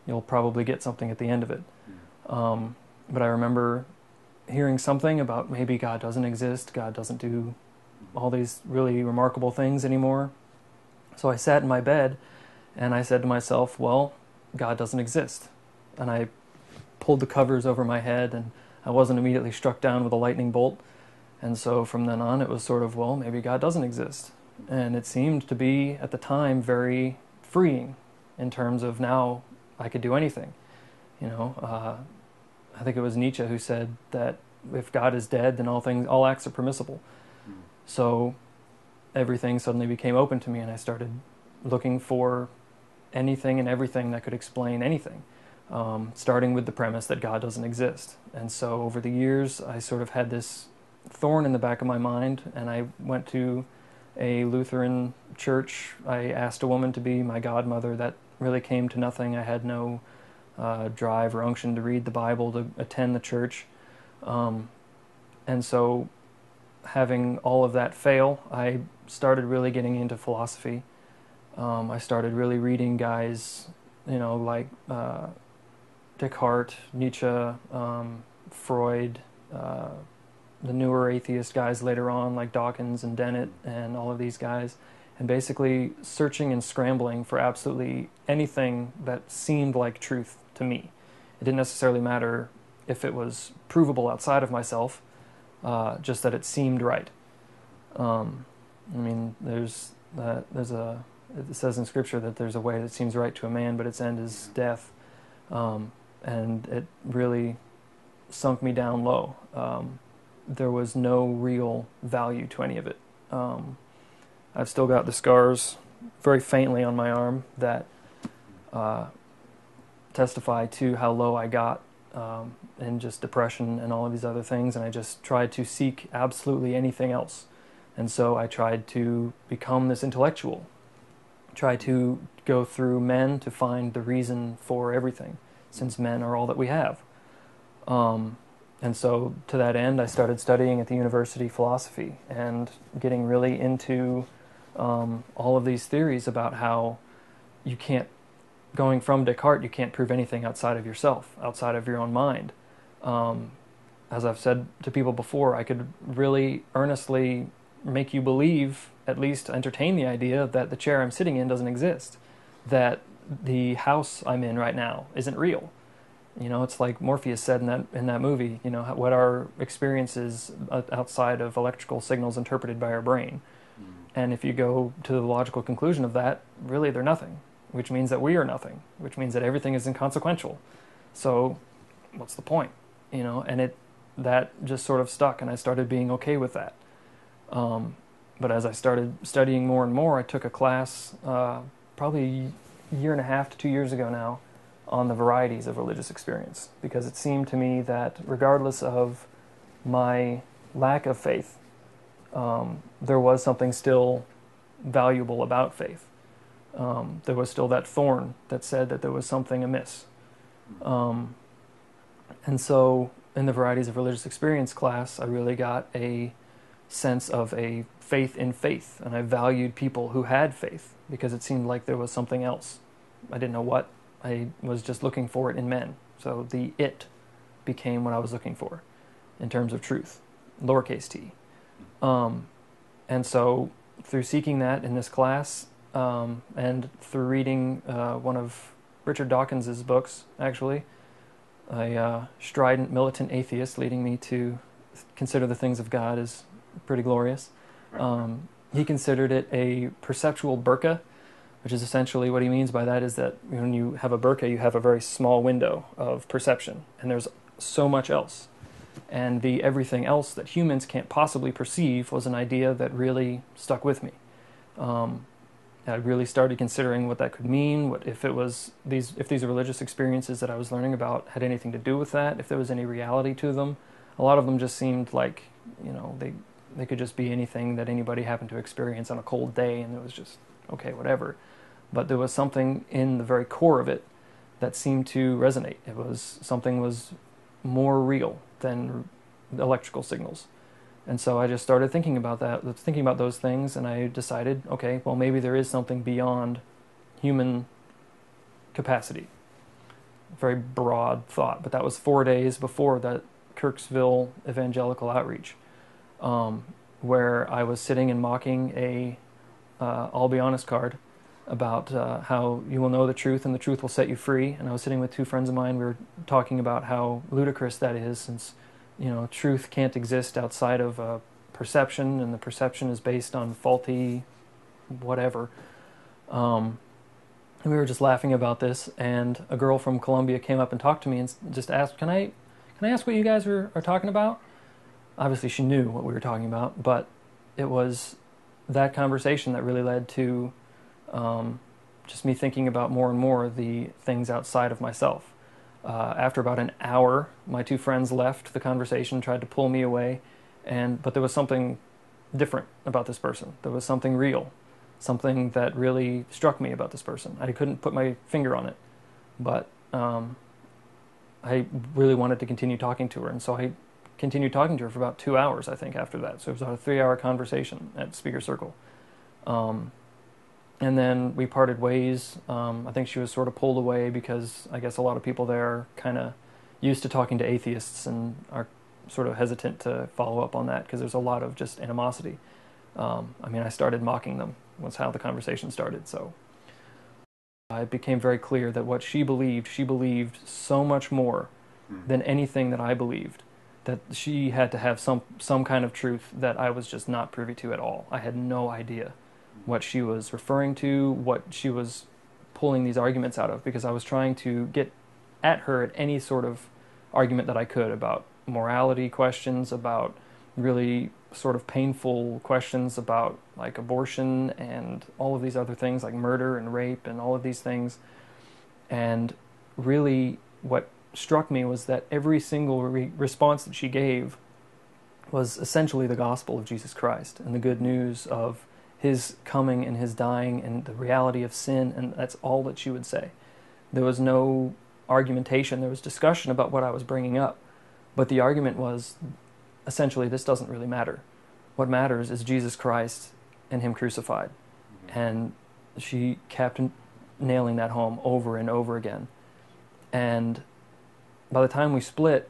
you'll probably get something at the end of it. Um, but I remember hearing something about maybe God doesn't exist, God doesn't do all these really remarkable things anymore. So I sat in my bed and I said to myself, well, God doesn't exist. And I pulled the covers over my head and I wasn't immediately struck down with a lightning bolt. And so from then on, it was sort of, well, maybe God doesn't exist. And it seemed to be, at the time, very freeing in terms of now I could do anything. You know, uh, I think it was Nietzsche who said that if God is dead, then all things, all acts are permissible. So everything suddenly became open to me, and I started looking for anything and everything that could explain anything, um, starting with the premise that God doesn't exist. And so over the years, I sort of had this thorn in the back of my mind, and I went to a Lutheran church. I asked a woman to be my godmother. That really came to nothing. I had no uh, drive or unction to read the Bible, to attend the church. Um, and so, having all of that fail, I started really getting into philosophy. Um, I started really reading guys, you know, like uh, Descartes, Nietzsche, um, Freud, uh, the newer atheist guys later on, like Dawkins and Dennett, and all of these guys, and basically searching and scrambling for absolutely anything that seemed like truth to me. It didn't necessarily matter if it was provable outside of myself, uh, just that it seemed right. Um, I mean, there's uh, there's a it says in Scripture that there's a way that seems right to a man, but its end is death, um, and it really sunk me down low. Um, there was no real value to any of it. Um, I've still got the scars very faintly on my arm that uh, testify to how low I got um, in just depression and all of these other things. And I just tried to seek absolutely anything else. And so I tried to become this intellectual, try to go through men to find the reason for everything, since men are all that we have. Um, and so, to that end, I started studying at the university philosophy and getting really into um, all of these theories about how you can't, going from Descartes, you can't prove anything outside of yourself, outside of your own mind. Um, as I've said to people before, I could really earnestly make you believe, at least entertain the idea, that the chair I'm sitting in doesn't exist, that the house I'm in right now isn't real you know, it's like Morpheus said in that in that movie. You know, what our experience is outside of electrical signals interpreted by our brain. And if you go to the logical conclusion of that, really they're nothing, which means that we are nothing, which means that everything is inconsequential. So, what's the point? You know, and it that just sort of stuck, and I started being okay with that. Um, but as I started studying more and more, I took a class uh, probably year and a half to two years ago now on the varieties of religious experience because it seemed to me that regardless of my lack of faith, um, there was something still valuable about faith. Um, there was still that thorn that said that there was something amiss. Um, and so, in the varieties of religious experience class, I really got a sense of a faith in faith, and I valued people who had faith because it seemed like there was something else. I didn't know what, I was just looking for it in men. So the it became what I was looking for in terms of truth, lowercase t. Um, and so through seeking that in this class um, and through reading uh, one of Richard Dawkins's books, actually, a uh, strident militant atheist, leading me to consider the things of God as pretty glorious. Um, he considered it a perceptual burqa, which is essentially what he means by that is that when you have a burqa, you have a very small window of perception, and there's so much else. And the everything else that humans can't possibly perceive was an idea that really stuck with me. Um, I really started considering what that could mean, what if it was these if these religious experiences that I was learning about had anything to do with that, if there was any reality to them. A lot of them just seemed like, you know, they they could just be anything that anybody happened to experience on a cold day and it was just okay, whatever. But there was something in the very core of it that seemed to resonate. It was something was more real than electrical signals. And so I just started thinking about that, thinking about those things, and I decided, okay, well, maybe there is something beyond human capacity. Very broad thought, but that was four days before that Kirksville evangelical outreach, um, where I was sitting and mocking a uh, "I'll be honest" card about uh, how you will know the truth and the truth will set you free. And I was sitting with two friends of mine. We were talking about how ludicrous that is, since you know, truth can't exist outside of uh, perception, and the perception is based on faulty whatever. Um, and we were just laughing about this, and a girl from Columbia came up and talked to me and just asked, "Can I, can I ask what you guys are, are talking about?" Obviously, she knew what we were talking about, but it was that conversation that really led to um, just me thinking about more and more the things outside of myself. Uh, after about an hour, my two friends left the conversation, tried to pull me away, and but there was something different about this person. There was something real, something that really struck me about this person. I couldn't put my finger on it, but um, I really wanted to continue talking to her, and so I continued talking to her for about two hours, I think, after that. So it was about a three-hour conversation at Speaker Circle. Um, and then we parted ways. Um, I think she was sort of pulled away because I guess a lot of people there are kind of used to talking to atheists and are sort of hesitant to follow up on that because there's a lot of just animosity. Um, I mean, I started mocking them. Was how the conversation started. So it became very clear that what she believed, she believed so much more mm. than anything that I believed. That she had to have some some kind of truth that I was just not privy to at all. I had no idea what she was referring to, what she was pulling these arguments out of, because I was trying to get at her at any sort of argument that I could about morality questions, about really sort of painful questions about like abortion and all of these other things like murder and rape and all of these things. And really, what struck me was that every single re- response that she gave was essentially the gospel of Jesus Christ and the good news of his coming and his dying and the reality of sin, and that's all that she would say. There was no argumentation, there was discussion about what I was bringing up, but the argument was essentially this doesn't really matter. What matters is Jesus Christ and Him crucified. Mm-hmm. And she kept nailing that home over and over again. And by the time we split,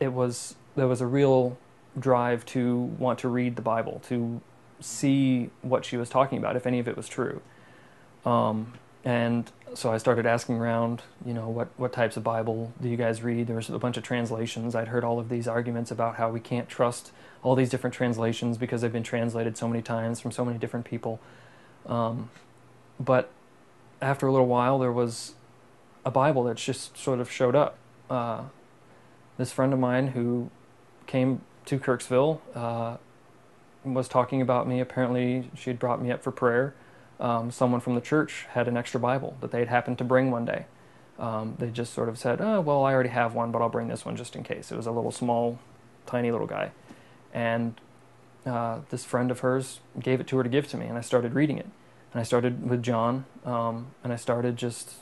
it was there was a real drive to want to read the Bible, to see what she was talking about, if any of it was true. Um, and so I started asking around, you know, what, what types of Bible do you guys read? There was a bunch of translations. I'd heard all of these arguments about how we can't trust all these different translations because they've been translated so many times from so many different people. Um, but after a little while, there was a Bible that just sort of showed up. Uh, this friend of mine who came to Kirksville uh, was talking about me. Apparently, she had brought me up for prayer. Um, someone from the church had an extra Bible that they'd happened to bring one day. Um, they just sort of said, "Oh, well, I already have one, but I'll bring this one just in case." It was a little small, tiny little guy, and uh, this friend of hers gave it to her to give to me, and I started reading it. And I started with John, um, and I started just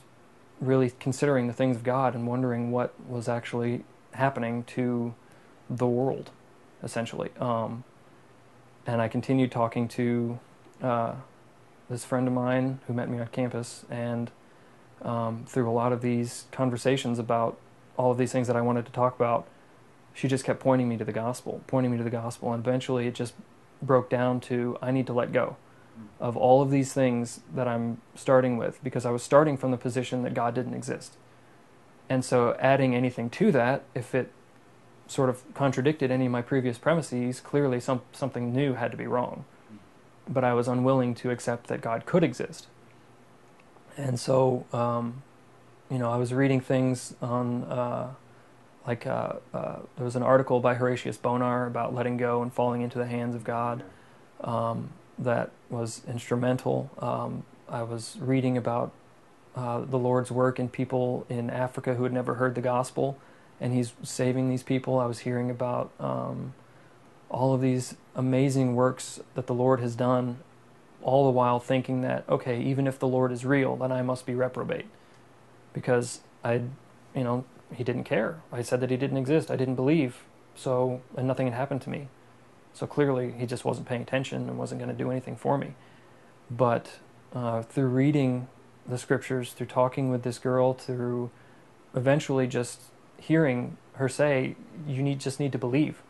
really considering the things of God and wondering what was actually happening to the world, essentially. Um, and I continued talking to uh, this friend of mine who met me on campus, and um, through a lot of these conversations about all of these things that I wanted to talk about, she just kept pointing me to the gospel, pointing me to the gospel, and eventually it just broke down to I need to let go of all of these things that I'm starting with because I was starting from the position that God didn't exist. And so adding anything to that, if it sort of contradicted any of my previous premises, clearly some, something new had to be wrong. But I was unwilling to accept that God could exist. And so, um, you know, I was reading things on, uh, like, uh, uh, there was an article by Horatius Bonar about letting go and falling into the hands of God um, that was instrumental. Um, I was reading about uh, the Lord's work in people in Africa who had never heard the gospel, and He's saving these people. I was hearing about um, all of these amazing works that the Lord has done, all the while thinking that, okay, even if the Lord is real, then I must be reprobate. Because I, you know, He didn't care. I said that He didn't exist. I didn't believe. So, and nothing had happened to me. So clearly, He just wasn't paying attention and wasn't going to do anything for me. But uh, through reading the scriptures, through talking with this girl, through eventually just hearing her say, you need just need to believe.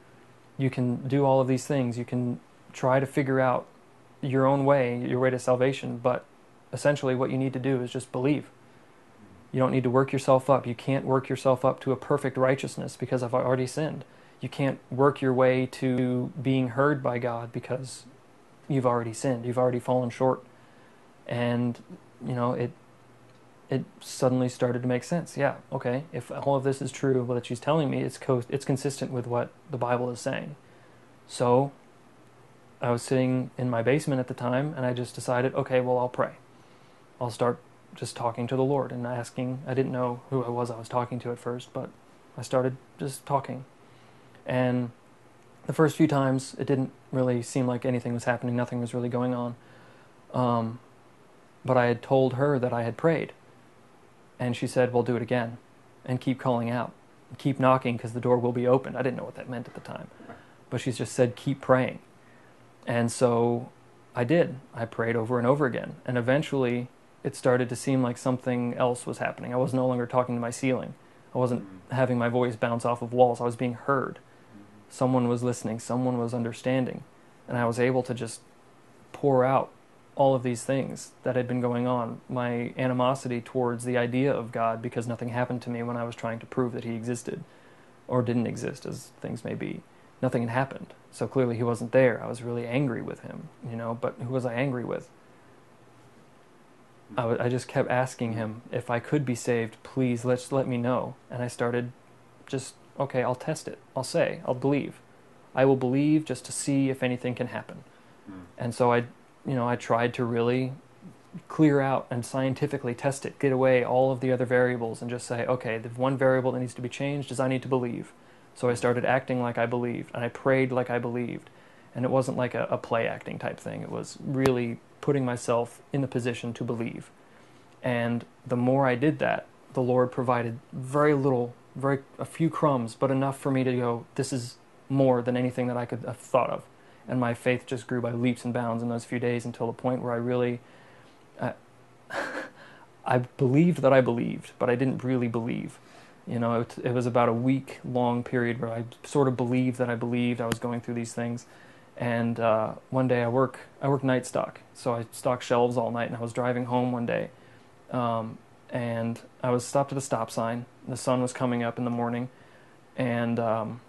You can do all of these things. You can try to figure out your own way, your way to salvation, but essentially what you need to do is just believe. You don't need to work yourself up. You can't work yourself up to a perfect righteousness because I've already sinned. You can't work your way to being heard by God because you've already sinned. You've already fallen short. And, you know, it it suddenly started to make sense. Yeah, okay. If all of this is true, what she's telling me, it's co- it's consistent with what the Bible is saying. So, I was sitting in my basement at the time, and I just decided, okay, well, I'll pray. I'll start just talking to the Lord and asking. I didn't know who I was I was talking to at first, but I started just talking. And the first few times, it didn't really seem like anything was happening. Nothing was really going on. Um, but I had told her that I had prayed and she said, Well, do it again and keep calling out. Keep knocking because the door will be opened. I didn't know what that meant at the time. But she just said, Keep praying. And so I did. I prayed over and over again. And eventually it started to seem like something else was happening. I was no longer talking to my ceiling. I wasn't having my voice bounce off of walls. I was being heard. Someone was listening. Someone was understanding. And I was able to just pour out all of these things that had been going on, my animosity towards the idea of God because nothing happened to me when I was trying to prove that He existed or didn't exist, as things may be. Nothing had happened. So clearly He wasn't there. I was really angry with Him, you know, but who was I angry with? I, w- I just kept asking Him if I could be saved, please let let me know. And I started just, okay, I'll test it. I'll say, I'll believe. I will believe just to see if anything can happen. Hmm. And so I you know, I tried to really clear out and scientifically test it, get away all of the other variables, and just say, okay, the one variable that needs to be changed is I need to believe. So I started acting like I believed, and I prayed like I believed. And it wasn't like a, a play acting type thing, it was really putting myself in the position to believe. And the more I did that, the Lord provided very little, very a few crumbs, but enough for me to go, this is more than anything that I could have thought of and my faith just grew by leaps and bounds in those few days until the point where I really, uh, <laughs> I believed that I believed, but I didn't really believe. You know, it, it was about a week long period where I sort of believed that I believed I was going through these things. And uh, one day I work I work night stock, so I stock shelves all night. And I was driving home one day, um, and I was stopped at a stop sign. The sun was coming up in the morning, and um,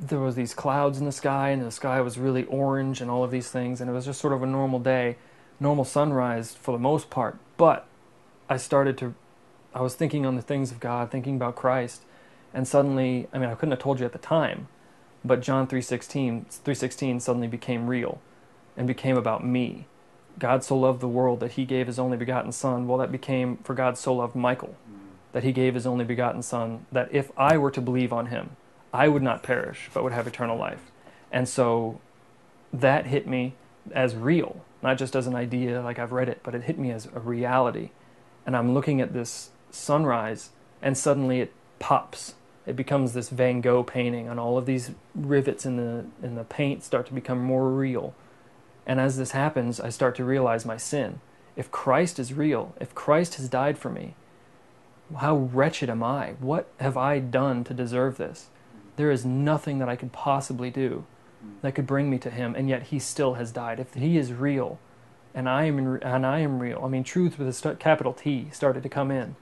there was these clouds in the sky and the sky was really orange and all of these things and it was just sort of a normal day normal sunrise for the most part but i started to i was thinking on the things of god thinking about christ and suddenly i mean i couldn't have told you at the time but john 3.16 3.16 suddenly became real and became about me god so loved the world that he gave his only begotten son well that became for god so loved michael that he gave his only begotten son that if i were to believe on him I would not perish, but would have eternal life. And so that hit me as real, not just as an idea like I've read it, but it hit me as a reality. And I'm looking at this sunrise, and suddenly it pops. It becomes this Van Gogh painting, and all of these rivets in the in the paint start to become more real. And as this happens, I start to realize my sin. If Christ is real, if Christ has died for me, how wretched am I? What have I done to deserve this? there is nothing that I could possibly do that could bring me to him and yet he still has died if he is real and i am in, and i am real i mean truth with a capital t started to come in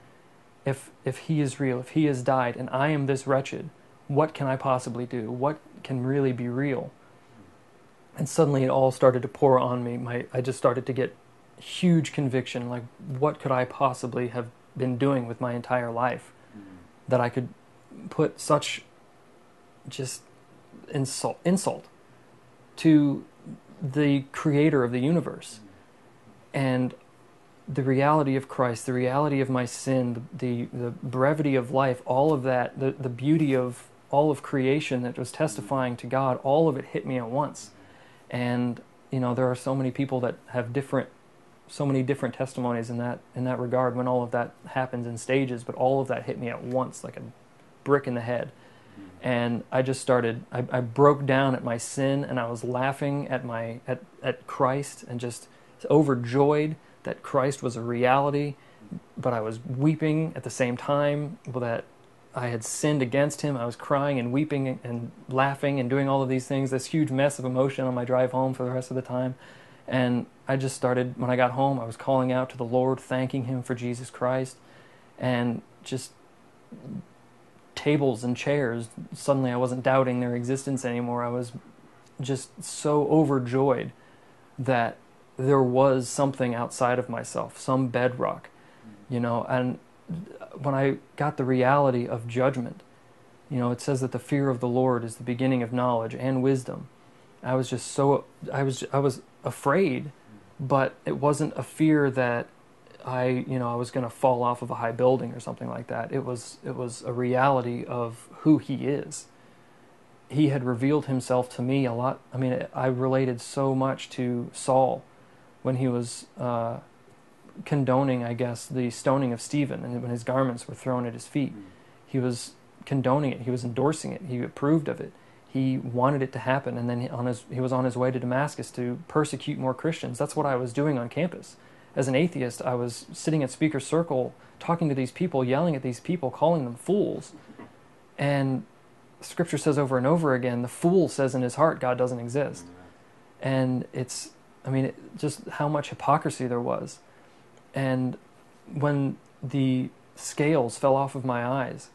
if if he is real if he has died and i am this wretched what can i possibly do what can really be real and suddenly it all started to pour on me. My i just started to get huge conviction like what could i possibly have been doing with my entire life mm-hmm. that i could put such just insult insult to the creator of the universe. Mm-hmm. And the reality of Christ, the reality of my sin, the, the, the brevity of life, all of that, the, the beauty of all of creation that was mm-hmm. testifying to God, all of it hit me at once. And, you know, there are so many people that have different, so many different testimonies in that, in that regard when all of that happens in stages, but all of that hit me at once like a brick in the head mm-hmm. and I just started. I, I, broke down at my sin, and I was laughing at my at at Christ, and just overjoyed that Christ was a reality. But I was weeping at the same time well that I had sinned against Him. I was crying and weeping and laughing and doing all of these things. This huge mess of emotion on my drive home for the rest of the time, and I just started. When I got home, I was calling out to the Lord, thanking Him for Jesus Christ, and just tables and chairs. Suddenly, I wasn't doubting their existence anymore. I was just so overjoyed that there was something outside of myself, some bedrock, you know. And when I got the reality of judgment, you know, it says that the fear of the Lord is the beginning of knowledge and wisdom. I was just so I was I was afraid, but it wasn't a fear that I, you know, I was going to fall off of a high building or something like that. It was, it was a reality of who he is. He had revealed himself to me a lot. I mean, I related so much to Saul when he was uh, condoning, I guess, the stoning of Stephen, and when his garments were thrown at his feet. Hmm. He was condoning it. He was endorsing it. He approved of it. He wanted it to happen, and then on his, he was on his way to Damascus to persecute more Christians. That's what I was doing on campus as an atheist, I was sitting at speaker circle talking to these people, yelling at these people, calling them fools. And scripture says over and over again, the fool says in his heart, God doesn't exist. Hmm. And it's, I mean, it, just how much hypocrisy there was. And when the scales fell off of my eyes,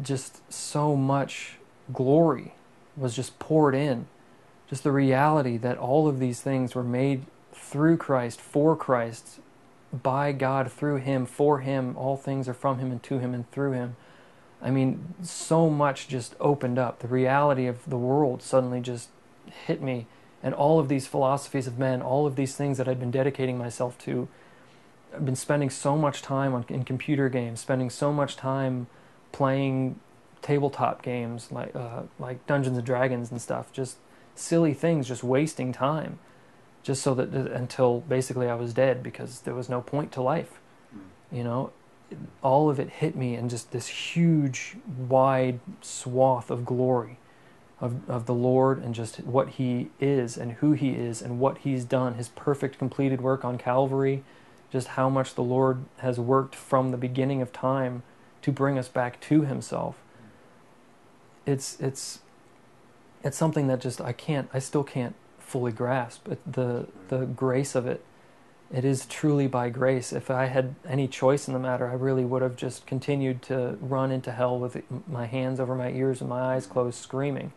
just so much glory was just poured in. Just the reality that all of these things were made through Christ, for Christ, by God, through Him, for Him. All things are from Him and to Him and through Him. I mean, so much just opened up. The reality of the world suddenly just hit me. And all of these philosophies of men, all of these things that I'd been dedicating myself to, been spending so much time on, in computer games, spending so much time playing tabletop games like uh, like Dungeons and Dragons and stuff, just silly things, just wasting time just so that until basically I was dead because there was no point to life. You know, all of it hit me in just this huge, wide swath of glory of, of the Lord and just what He is and who He is and what He's done, His perfect completed work on Calvary, just how much the Lord has worked from the beginning of time to bring us back to Himself. It's it's it's something that just I can't I still can't fully grasp the the grace of it. It is truly by grace. If I had any choice in the matter, I really would have just continued to run into hell with my hands over my ears and my eyes closed, screaming,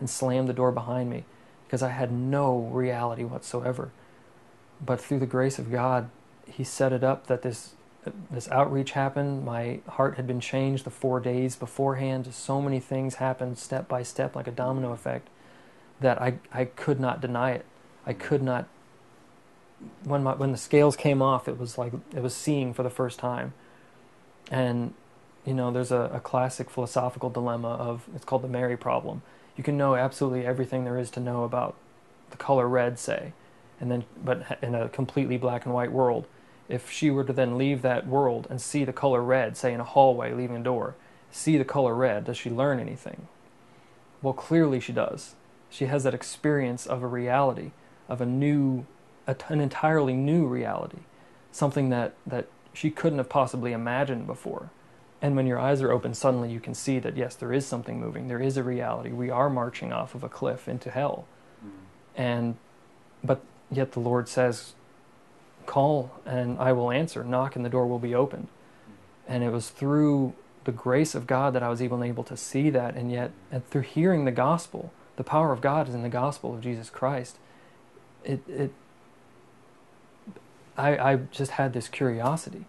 and slammed the door behind me, because I had no reality whatsoever. But through the grace of God, He set it up that this this outreach happened. My heart had been changed the four days beforehand. So many things happened step by step, like a domino effect that I, I could not deny it. I could not. When my when the scales came off, it was like it was seeing for the first time. And you know, there's a, a classic philosophical dilemma of it's called the Mary problem. You can know absolutely everything there is to know about the color red, say, and then but in a completely black and white world. If she were to then leave that world and see the color red, say in a hallway leaving a door, see the color red, does she learn anything? Well, clearly she does she has that experience of a reality, of a new, an entirely new reality, something that, that she couldn't have possibly imagined before. And when your eyes are open, suddenly you can see that yes, there is something moving. There is a reality. We are marching off of a cliff into hell. Mm. And but yet the Lord says, "Call and I will answer. Knock and the door will be opened." And it was through the grace of God that I was even able to see that, and yet and through hearing the gospel, the power of God is in the gospel of Jesus Christ. It it I, I just had this curiosity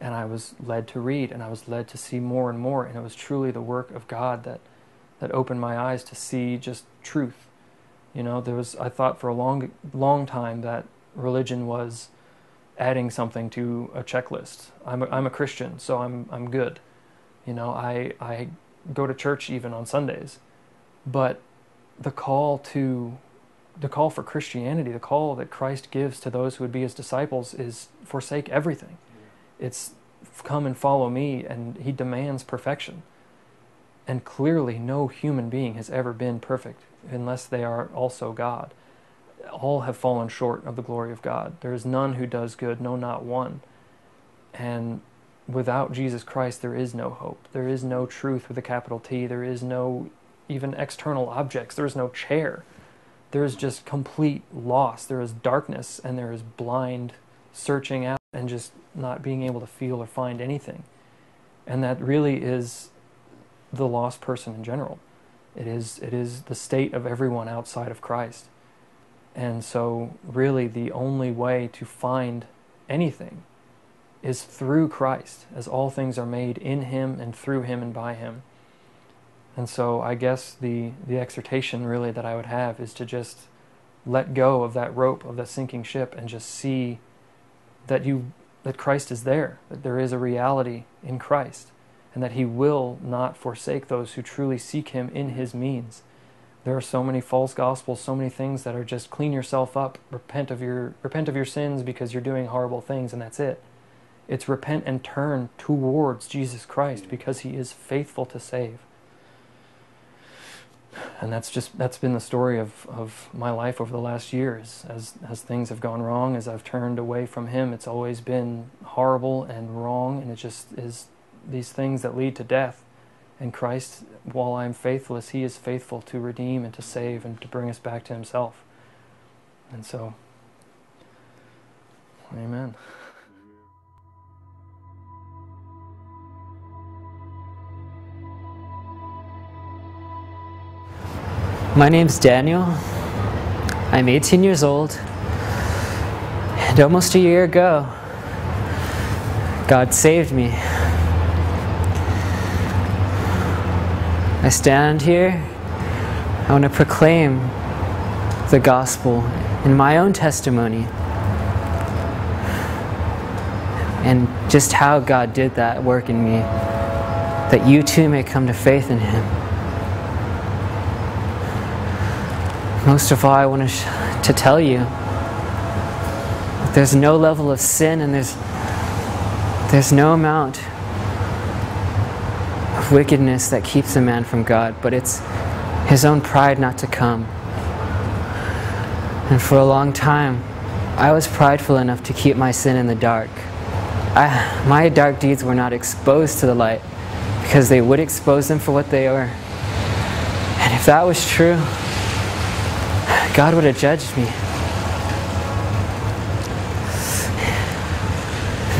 and I was led to read and I was led to see more and more and it was truly the work of God that that opened my eyes to see just truth. You know, there was I thought for a long long time that religion was adding something to a checklist. I'm a, I'm a Christian, so I'm I'm good. You know, I I go to church even on Sundays. But the call to the call for Christianity, the call that Christ gives to those who would be his disciples is forsake everything. It's come and follow me, and he demands perfection. And clearly, no human being has ever been perfect unless they are also God. All have fallen short of the glory of God. There is none who does good, no, not one. And without Jesus Christ, there is no hope. There is no truth with a capital T. There is no even external objects. There is no chair there is just complete loss. There is darkness and there is blind searching out and just not being able to feel or find anything. And that really is the lost person in general. It is it is the state of everyone outside of Christ. And so really the only way to find anything is through Christ, as all things are made in him and through him and by him. And so I guess the, the exhortation really that I would have is to just let go of that rope of that sinking ship and just see that you that Christ is there, that there is a reality in Christ, and that he will not forsake those who truly seek him in his means. There are so many false gospels, so many things that are just clean yourself up, repent of your repent of your sins because you're doing horrible things and that's it. It's repent and turn towards Jesus Christ because he is faithful to save and that's just that's been the story of, of my life over the last years as as things have gone wrong as I've turned away from him it's always been horrible and wrong and it just is these things that lead to death and Christ while I'm faithless he is faithful to redeem and to save and to bring us back to himself and so amen My name's Daniel. I'm 18 years old. And almost a year ago, God saved me. I stand here. I want to proclaim the gospel in my own testimony and just how God did that work in me, that you too may come to faith in Him. Most of all, I want to, sh- to tell you that there's no level of sin and there's, there's no amount wickedness that keeps a man from God, but it's his own pride not to come. And for a long time, I was prideful enough to keep my sin in the dark. I, my dark deeds were not exposed to the light because they would expose them for what they were. And if that was true, God would have judged me.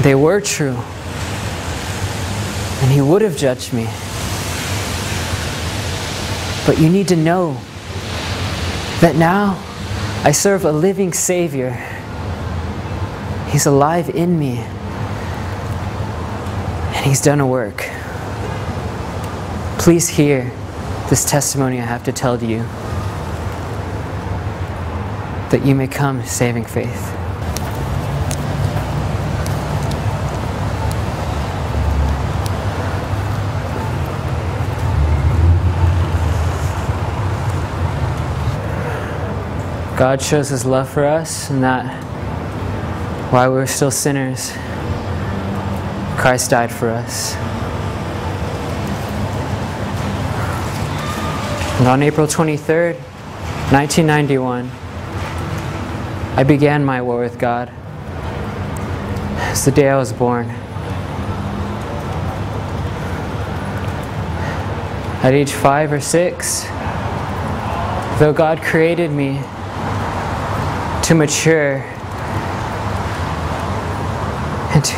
They were true. And He would have judged me. But you need to know that now I serve a living Savior. He's alive in me. And He's done a work. Please hear this testimony I have to tell to you that you may come to saving faith. God shows his love for us and that while we were still sinners, Christ died for us. And on April 23rd, 1991, I began my war with God. It's the day I was born. At age five or six, though God created me to mature and to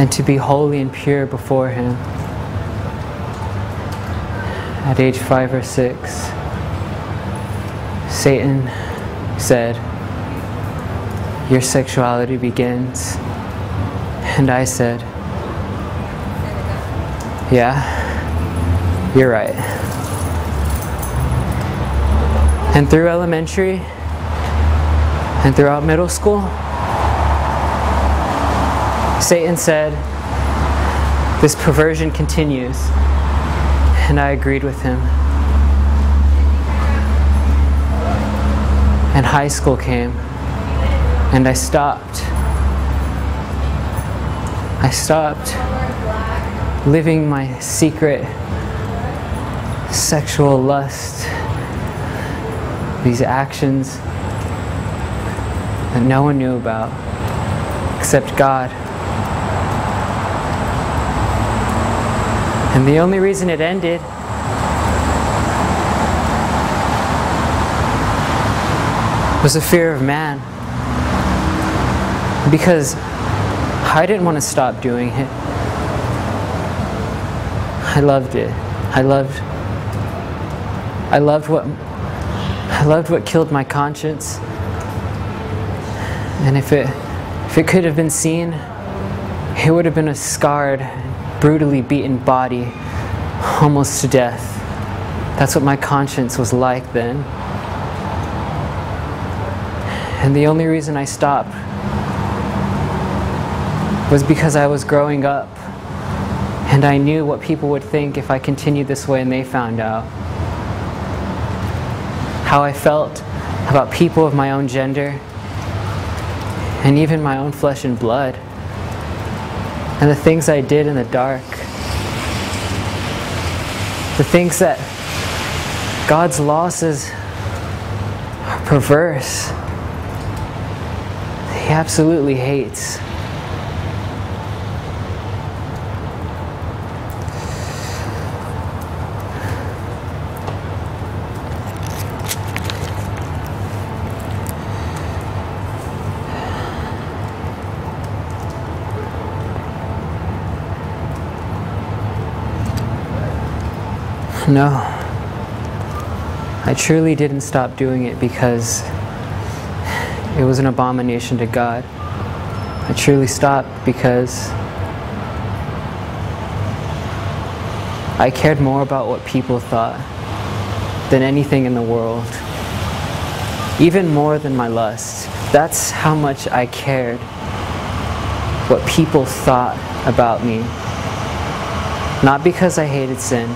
and to be holy and pure before Him. At age five or six, Satan said, Your sexuality begins. And I said, Yeah, you're right. And through elementary and throughout middle school, Satan said, This perversion continues. And I agreed with him. And high school came, and I stopped. I stopped living my secret sexual lust, these actions that no one knew about except God. And the only reason it ended was a fear of man. Because I didn't want to stop doing it. I loved it. I loved I loved what I loved what killed my conscience. And if it if it could have been seen, it would have been a scarred brutally beaten body almost to death. That's what my conscience was like then. And the only reason I stopped was because I was growing up and I knew what people would think if I continued this way and they found out. How I felt about people of my own gender and even my own flesh and blood and the things I did in the dark. The things that God's losses are perverse. He absolutely hates. No. I truly didn't stop doing it because it was an abomination to God. I truly stopped because I cared more about what people thought than anything in the world. Even more than my lust. That's how much I cared what people thought about me. Not because I hated sin,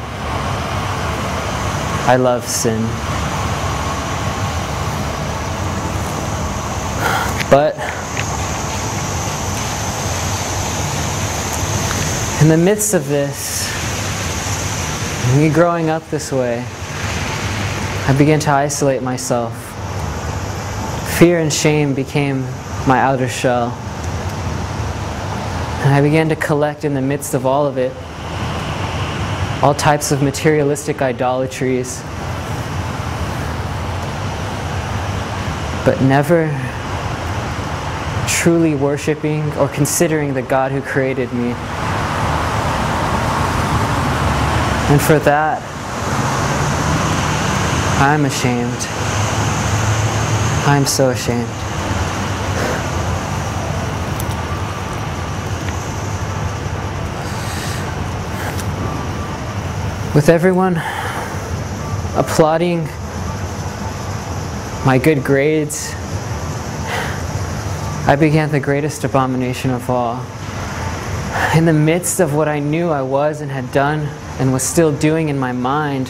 I love sin. But in the midst of this, me growing up this way, I began to isolate myself. Fear and shame became my outer shell. And I began to collect in the midst of all of it all types of materialistic idolatries, but never truly worshiping or considering the God who created me. And for that, I'm ashamed. I'm so ashamed. With everyone applauding my good grades, I began the greatest abomination of all. In the midst of what I knew I was and had done and was still doing in my mind,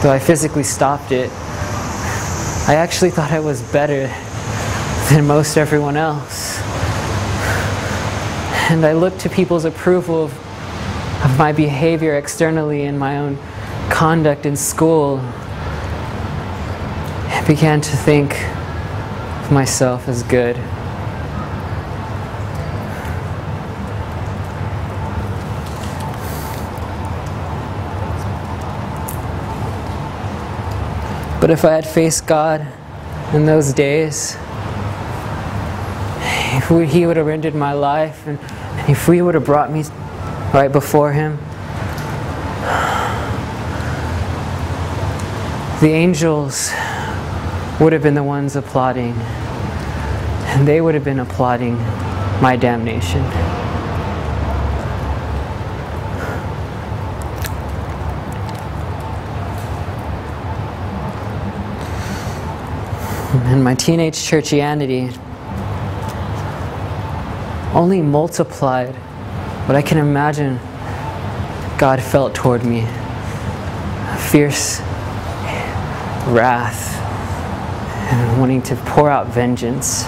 though I physically stopped it, I actually thought I was better than most everyone else. And I looked to people's approval of of my behavior externally and my own conduct in school, I began to think of myself as good. But if I had faced God in those days, if we, He would have rendered my life, and if we would have brought me right before Him, the angels would have been the ones applauding, and they would have been applauding my damnation. And my teenage churchianity only multiplied what I can imagine God felt toward me. A fierce wrath and wanting to pour out vengeance.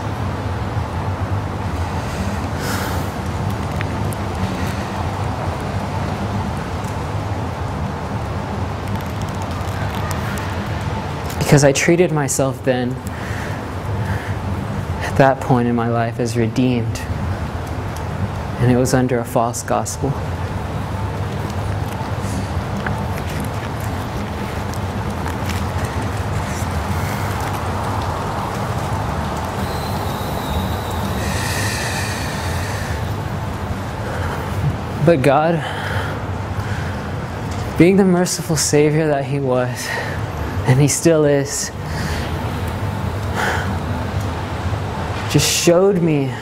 Because I treated myself then, at that point in my life, as redeemed. And it was under a false gospel. But God, being the merciful Savior that He was, and He still is, just showed me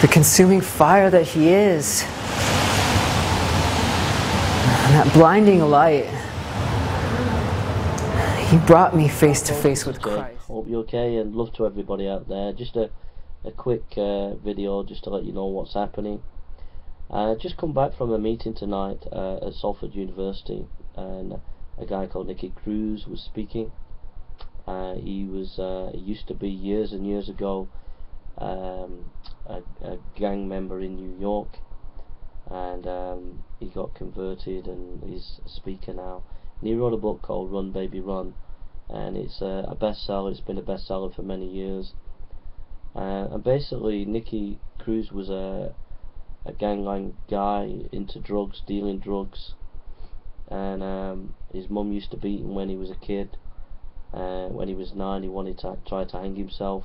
the consuming fire that He is, and that blinding light. He brought me face to face with Christ. Hope you're okay and love to everybody out there. Just a, a quick uh, video just to let you know what's happening. I just come back from a meeting tonight uh, at Salford University and a guy called Nicky Cruz was speaking. Uh, he was uh, he used to be years and years ago um, a, a gang member in New York and um, he got converted and he's a speaker now. And he wrote a book called Run Baby Run and it's a, a bestseller. It's been a bestseller for many years. Uh, and basically, Nicky Cruz was a a gangland guy into drugs, dealing drugs, and um, his mum used to beat him when he was a kid. Uh, when he was nine, he wanted to try to hang himself.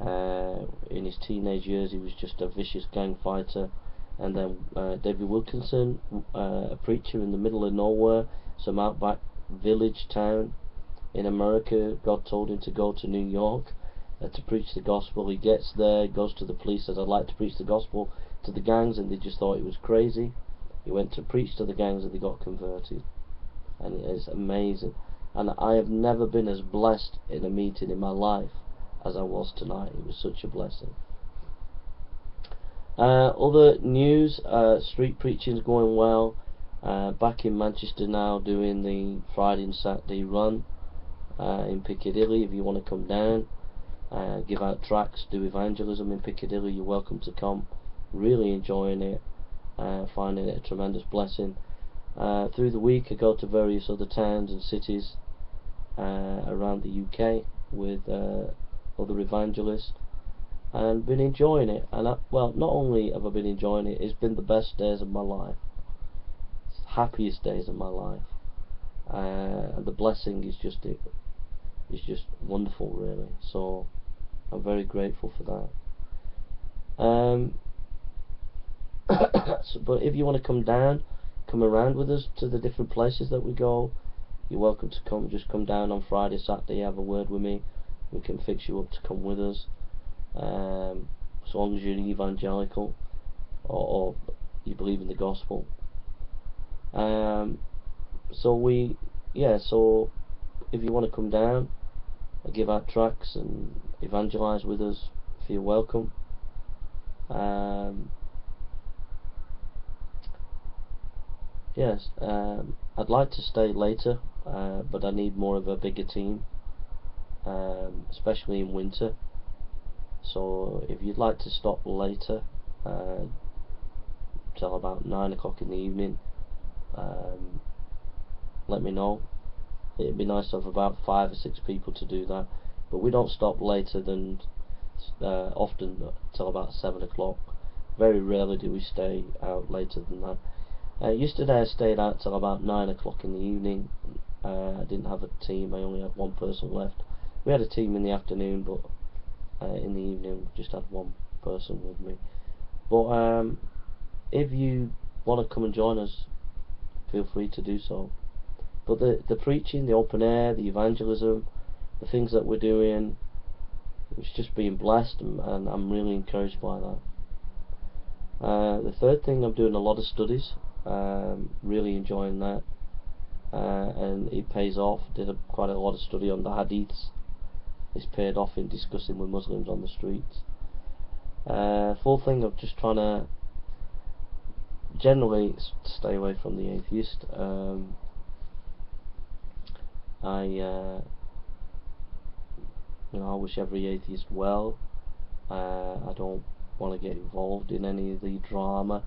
Uh, in his teenage years, he was just a vicious gang fighter. And then uh, David Wilkerson, uh, a preacher in the middle of nowhere, some outback village town in America, God told him to go to New York uh, to preach the gospel. He gets there, goes to the police, says, I'd like to preach the gospel to the gangs, and they just thought he was crazy. He went to preach to the gangs, and they got converted. And it's amazing. And I have never been as blessed in a meeting in my life as I was tonight. It was such a blessing. Uh, other news, uh, street preaching's going well. Uh, back in Manchester now doing the Friday and Saturday run uh, in Piccadilly if you want to come down. Uh, give out tracts, do evangelism in Piccadilly, you're welcome to come. Really enjoying it, uh, finding it a tremendous blessing. Through the week, I go to various other towns and cities around the UK with other evangelists and been enjoying it. And I, well, not only have I been enjoying it, it's been the best days of my life, happiest days of my life. Uh, and the blessing is just it, is just wonderful, really. So I'm very grateful for that. Um, <coughs> so, but if you want to come down, come around with us to the different places that we go. You're welcome to come. Just come down on Friday, Saturday, have a word with me. We can fix you up to come with us. Um, as long as you're evangelical or, or you believe in the gospel. Um, so we, yeah. So if you want to come down, and give out tracts and evangelize with us, feel welcome. Um, yes, um, I'd like to stay later, uh, but I need more of a bigger team, um, especially in winter. So if you'd like to stop later, uh, till about nine o'clock in the evening, um, let me know. It'd be nice to have about five or six people to do that, but we don't stop later than uh, often till about seven o'clock. Very rarely do we stay out later than that. Uh, yesterday I stayed out till about 9 o'clock in the evening. Uh, I didn't have a team, I only had one person left. We had a team in the afternoon, but uh, in the evening just had one person with me. But um, if you want to come and join us, feel free to do so. But the, the preaching, the open air, the evangelism, the things that we're doing, it's just being blessed and, and I'm really encouraged by that. Uh, the third thing, I'm doing a lot of studies, um, really enjoying that, uh, and it pays off. Did a, quite a lot of study on the hadiths. It's paid off in discussing with Muslims on the streets. Uh, fourth thing, I'm just trying to generally stay away from the atheist. Um, I, uh, you know, I wish every atheist well. Uh, I don't want to get involved in any of the drama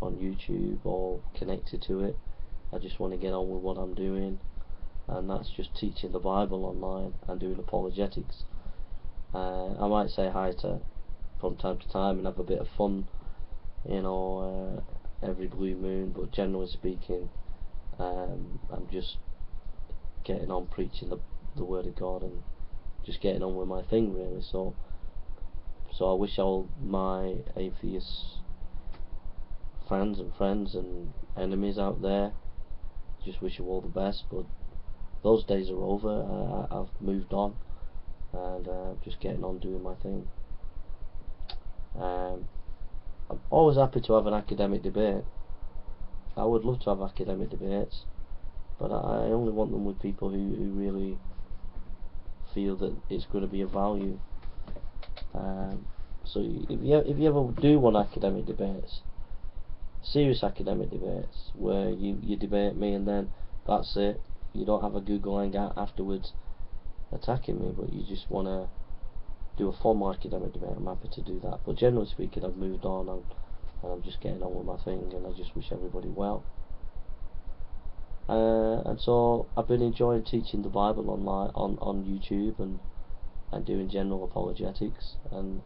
on YouTube or connected to it. I just want to get on with what I'm doing, and that's just teaching the Bible online and doing apologetics. Uh, I might say hi to from time to time and have a bit of fun, you know, uh, every blue moon. But generally speaking, um, I'm just getting on preaching the the word of God and just getting on with my thing really. So, so I wish all my atheist fans and friends and enemies out there, just wish you all the best. But those days are over. Uh, I've moved on, and uh, just getting on doing my thing. Um, I'm always happy to have an academic debate. I would love to have academic debates, but I only want them with people who, who really feel that it's going to be of value. Um, so if you if you ever do want academic debates, serious academic debates where you you debate me and then that's it, you don't have a Google Hangout afterwards attacking me, but you just want to do a formal academic debate, I'm happy to do that. But generally speaking, I've moved on and, and I'm just getting on with my thing, and I just wish everybody well. Uh, and so I've been enjoying teaching the Bible online on on YouTube and and doing general apologetics, and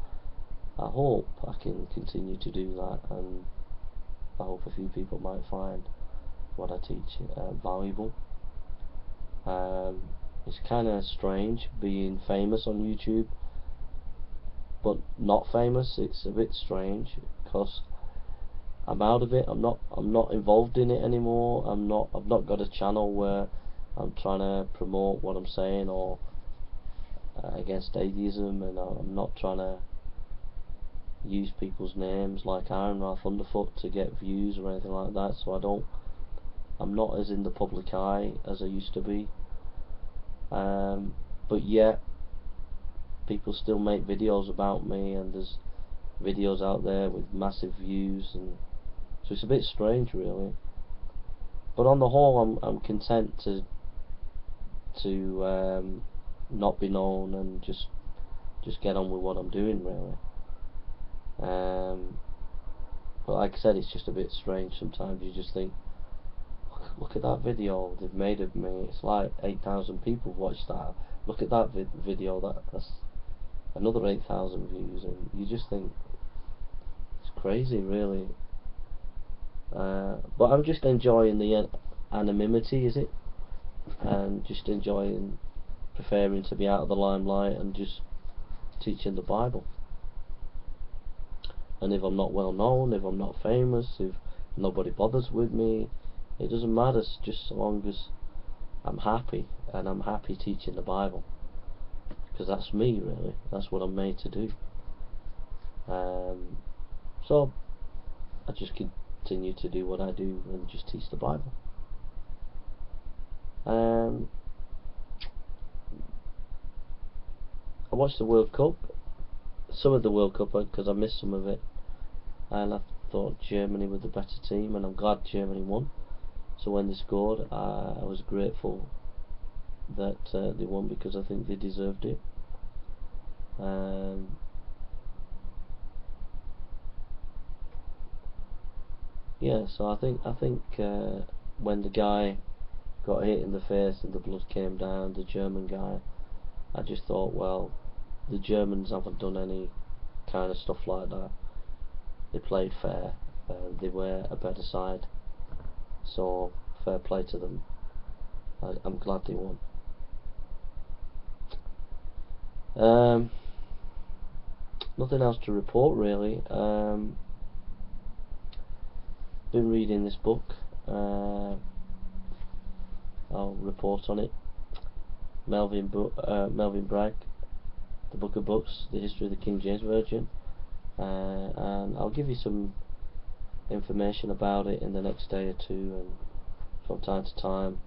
I hope I can continue to do that, and I hope a few people might find what I teach uh, valuable. Um, it's kind of strange being famous on YouTube but not famous. It's a bit strange because I'm out of it. I'm not. I'm not involved in it anymore. I'm not. I've not got a channel where I'm trying to promote what I'm saying or uh, against atheism, and I'm not trying to use people's names like Aron Ra Thunderf00t to get views or anything like that. So I don't. I'm not as in the public eye as I used to be. Um, but yet people still make videos about me and there's videos out there with massive views and so it's a bit strange really. But on the whole I'm I'm content to to um, not be known and just just get on with what I'm doing really. Um, but like I said it's just a bit strange sometimes. You just think look at that video they've made of me. It's like 8,000 people watched that. Look at that vid video that that's another 8,000 views and you just think it's crazy really. Uh, but I'm just enjoying the anonymity is it? And just enjoying preferring to be out of the limelight and just teaching the Bible. And if I'm not well known if I'm not famous if nobody bothers with me it doesn't matter just so long as I'm happy and I'm happy teaching the Bible. Because that's me really. That's what I'm made to do. Um, so I just continue to do what I do and just teach the Bible. Um, I watched the World Cup some of the World Cup because I missed some of it. And I thought Germany were the better team and I'm glad Germany won so when they scored I, I was grateful that uh, they won because I think they deserved it. Um, yeah, so I think I think uh, when the guy got hit in the face and the blood came down, the German guy, I just thought, well, the Germans haven't done any kind of stuff like that. They played fair. Uh, they were a better side So fair play to them. I, I'm glad they won. Um, nothing else to report really. Um, been reading this book. Uh, I'll report on it. Melvin Bo uh, Melvin Bragg, the Book of Books, the History of the King James Version, uh, and I'll give you some information about it in the next day or two, and from time to time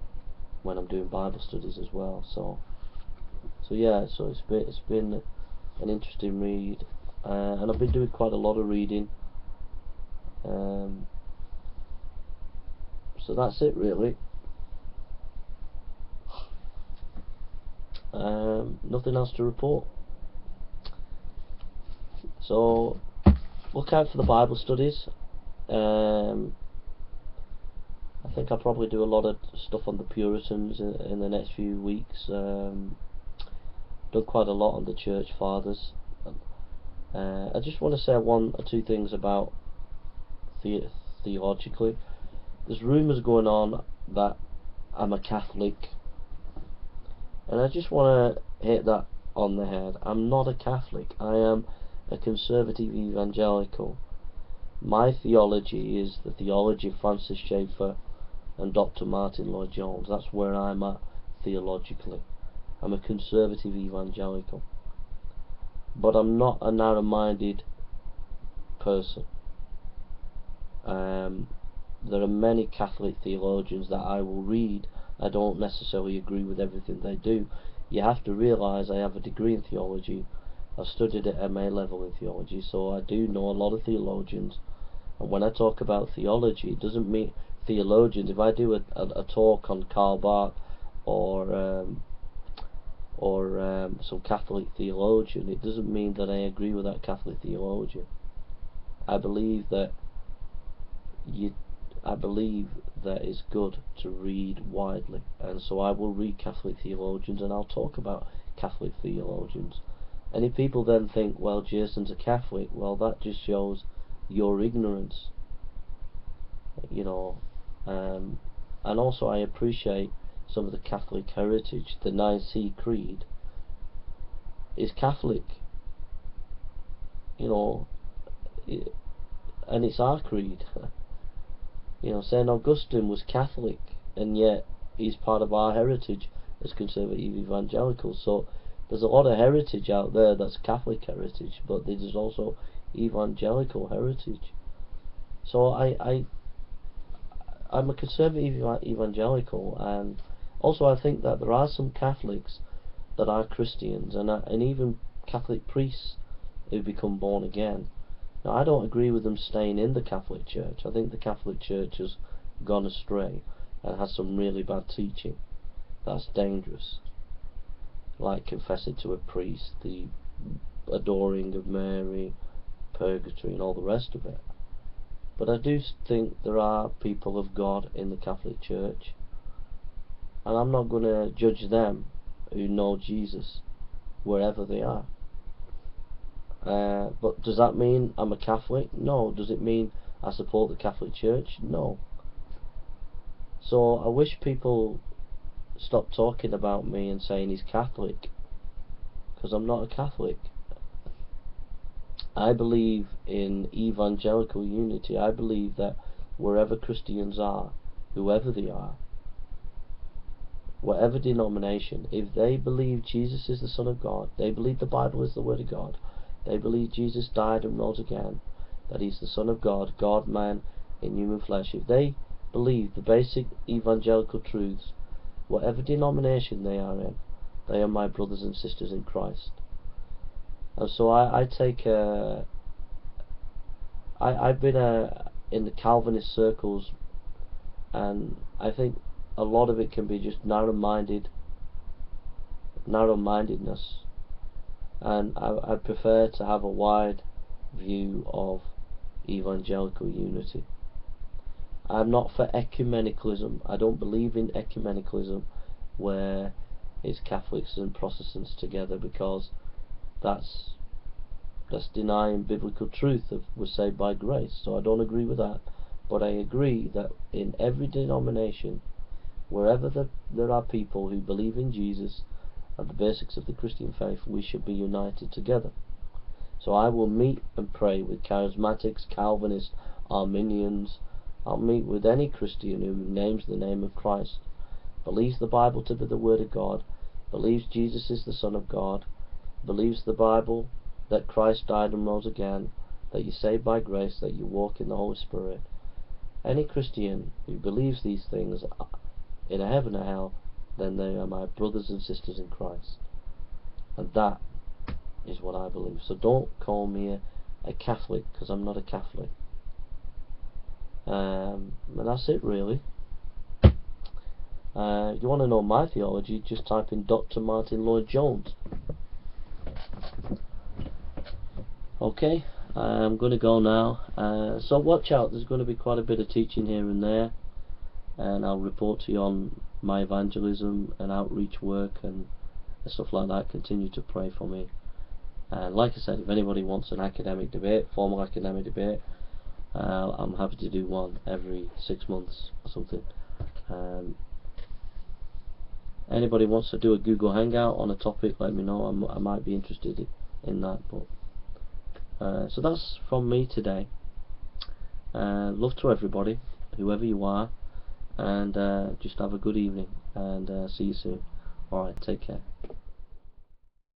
when I'm doing Bible studies as well. So, so yeah, so it's been it's been an interesting read, uh, and I've been doing quite a lot of reading. Um, so that's it really. Um, nothing else to report. So look out for the Bible studies. Um, I think I'll probably do a lot of stuff on the Puritans in, in the next few weeks. Um, done quite a lot on the Church Fathers. Uh, I just want to say one or two things about the theologically. There's rumours going on that I'm a Catholic and I just want to hit that on the head. I'm not a Catholic. I am a conservative evangelical. My theology is the theology of Francis Schaeffer and Dr. Martyn Lloyd-Jones. That's where I'm at theologically. I'm a conservative evangelical. But I'm not a narrow-minded person. Um, there are many Catholic theologians that I will read I don't necessarily agree with everything they do. You have to realise I have a degree in theology. I've studied at MA level in theology, so I do know a lot of theologians. And when I talk about theology, it doesn't mean theologians. If I do a, a, a talk on Karl Barth or um, or um, some Catholic theologian, it doesn't mean that I agree with that Catholic theologian. I believe that you I believe that it's good to read widely, and so I will read Catholic theologians and I'll talk about Catholic theologians. And if people then think, well, Jason's a Catholic, well, that just shows your ignorance, you know. Um, and also, I appreciate some of the Catholic heritage. The Nicene Creed is Catholic, you know, and it's our creed. <laughs> You know, St. Augustine was Catholic, and yet he's part of our heritage as conservative evangelicals. So there's a lot of heritage out there that's Catholic heritage, but there's also evangelical heritage. So I, I, I'm a conservative evangelical, and also I think that there are some Catholics that are Christians, and uh, and even Catholic priests who become born again. Now, I don't agree with them staying in the Catholic Church. I think the Catholic Church has gone astray and has some really bad teaching. That's dangerous. Like confessing to a priest, the adoring of Mary, purgatory, and all the rest of it. But I do think there are people of God in the Catholic Church, and I'm not going to judge them who know Jesus wherever they are. Uh, but does that mean I'm a Catholic? No. Does it mean I support the Catholic Church? No. So I wish people stop talking about me and saying he's Catholic because I'm not a Catholic. I believe in evangelical unity. I believe that wherever Christians are, whoever they are, whatever denomination, if they believe Jesus is the Son of God, they believe the Bible is the Word of God, they believe Jesus died and rose again, that he's the Son of God, God man in human flesh. If they believe the basic evangelical truths, whatever denomination they are in, they are my brothers and sisters in Christ. And so I, I take a, I, I've been a, in the Calvinist circles, and I think a lot of it can be just narrow-minded, narrow-mindedness and I, I prefer to have a wide view of evangelical unity. I'm not for ecumenicalism. I don't believe in ecumenicalism where it's Catholics and Protestants together because that's that's denying biblical truth of we're saved by grace. So I don't agree with that. but I agree that in every denomination, wherever the, there are people who believe in Jesus and the basics of the Christian faith, we should be united together. So I will meet and pray with charismatics, Calvinists, Arminians. I'll meet with any Christian who names the name of Christ, believes the Bible to be the Word of God, believes Jesus is the Son of God, believes the Bible that Christ died and rose again, that you're saved by grace, that you walk in the Holy Spirit. Any Christian who believes these things in a heaven or hell, then they are my brothers and sisters in Christ. And that is what I believe. So don't call me a, a Catholic, because I'm not a Catholic. Um, and that's it really. Uh, if you want to know my theology, just type in Dr. Martyn Lloyd-Jones. Okay, I'm going to go now. Uh, so watch out, there's going to be quite a bit of teaching here and there. And I'll report to you on my evangelism and outreach work and stuff like that. Continue to pray for me. And like I said, if anybody wants an academic debate, formal academic debate, uh, I'm happy to do one every six months or something. Um, anybody wants to do a Google Hangout on a topic, let me know. I'm, i might be interested in that. But uh, so that's from me today. Uh, love to everybody, whoever you are, and uh, just have a good evening. And uh, see you soon. Alright, take care.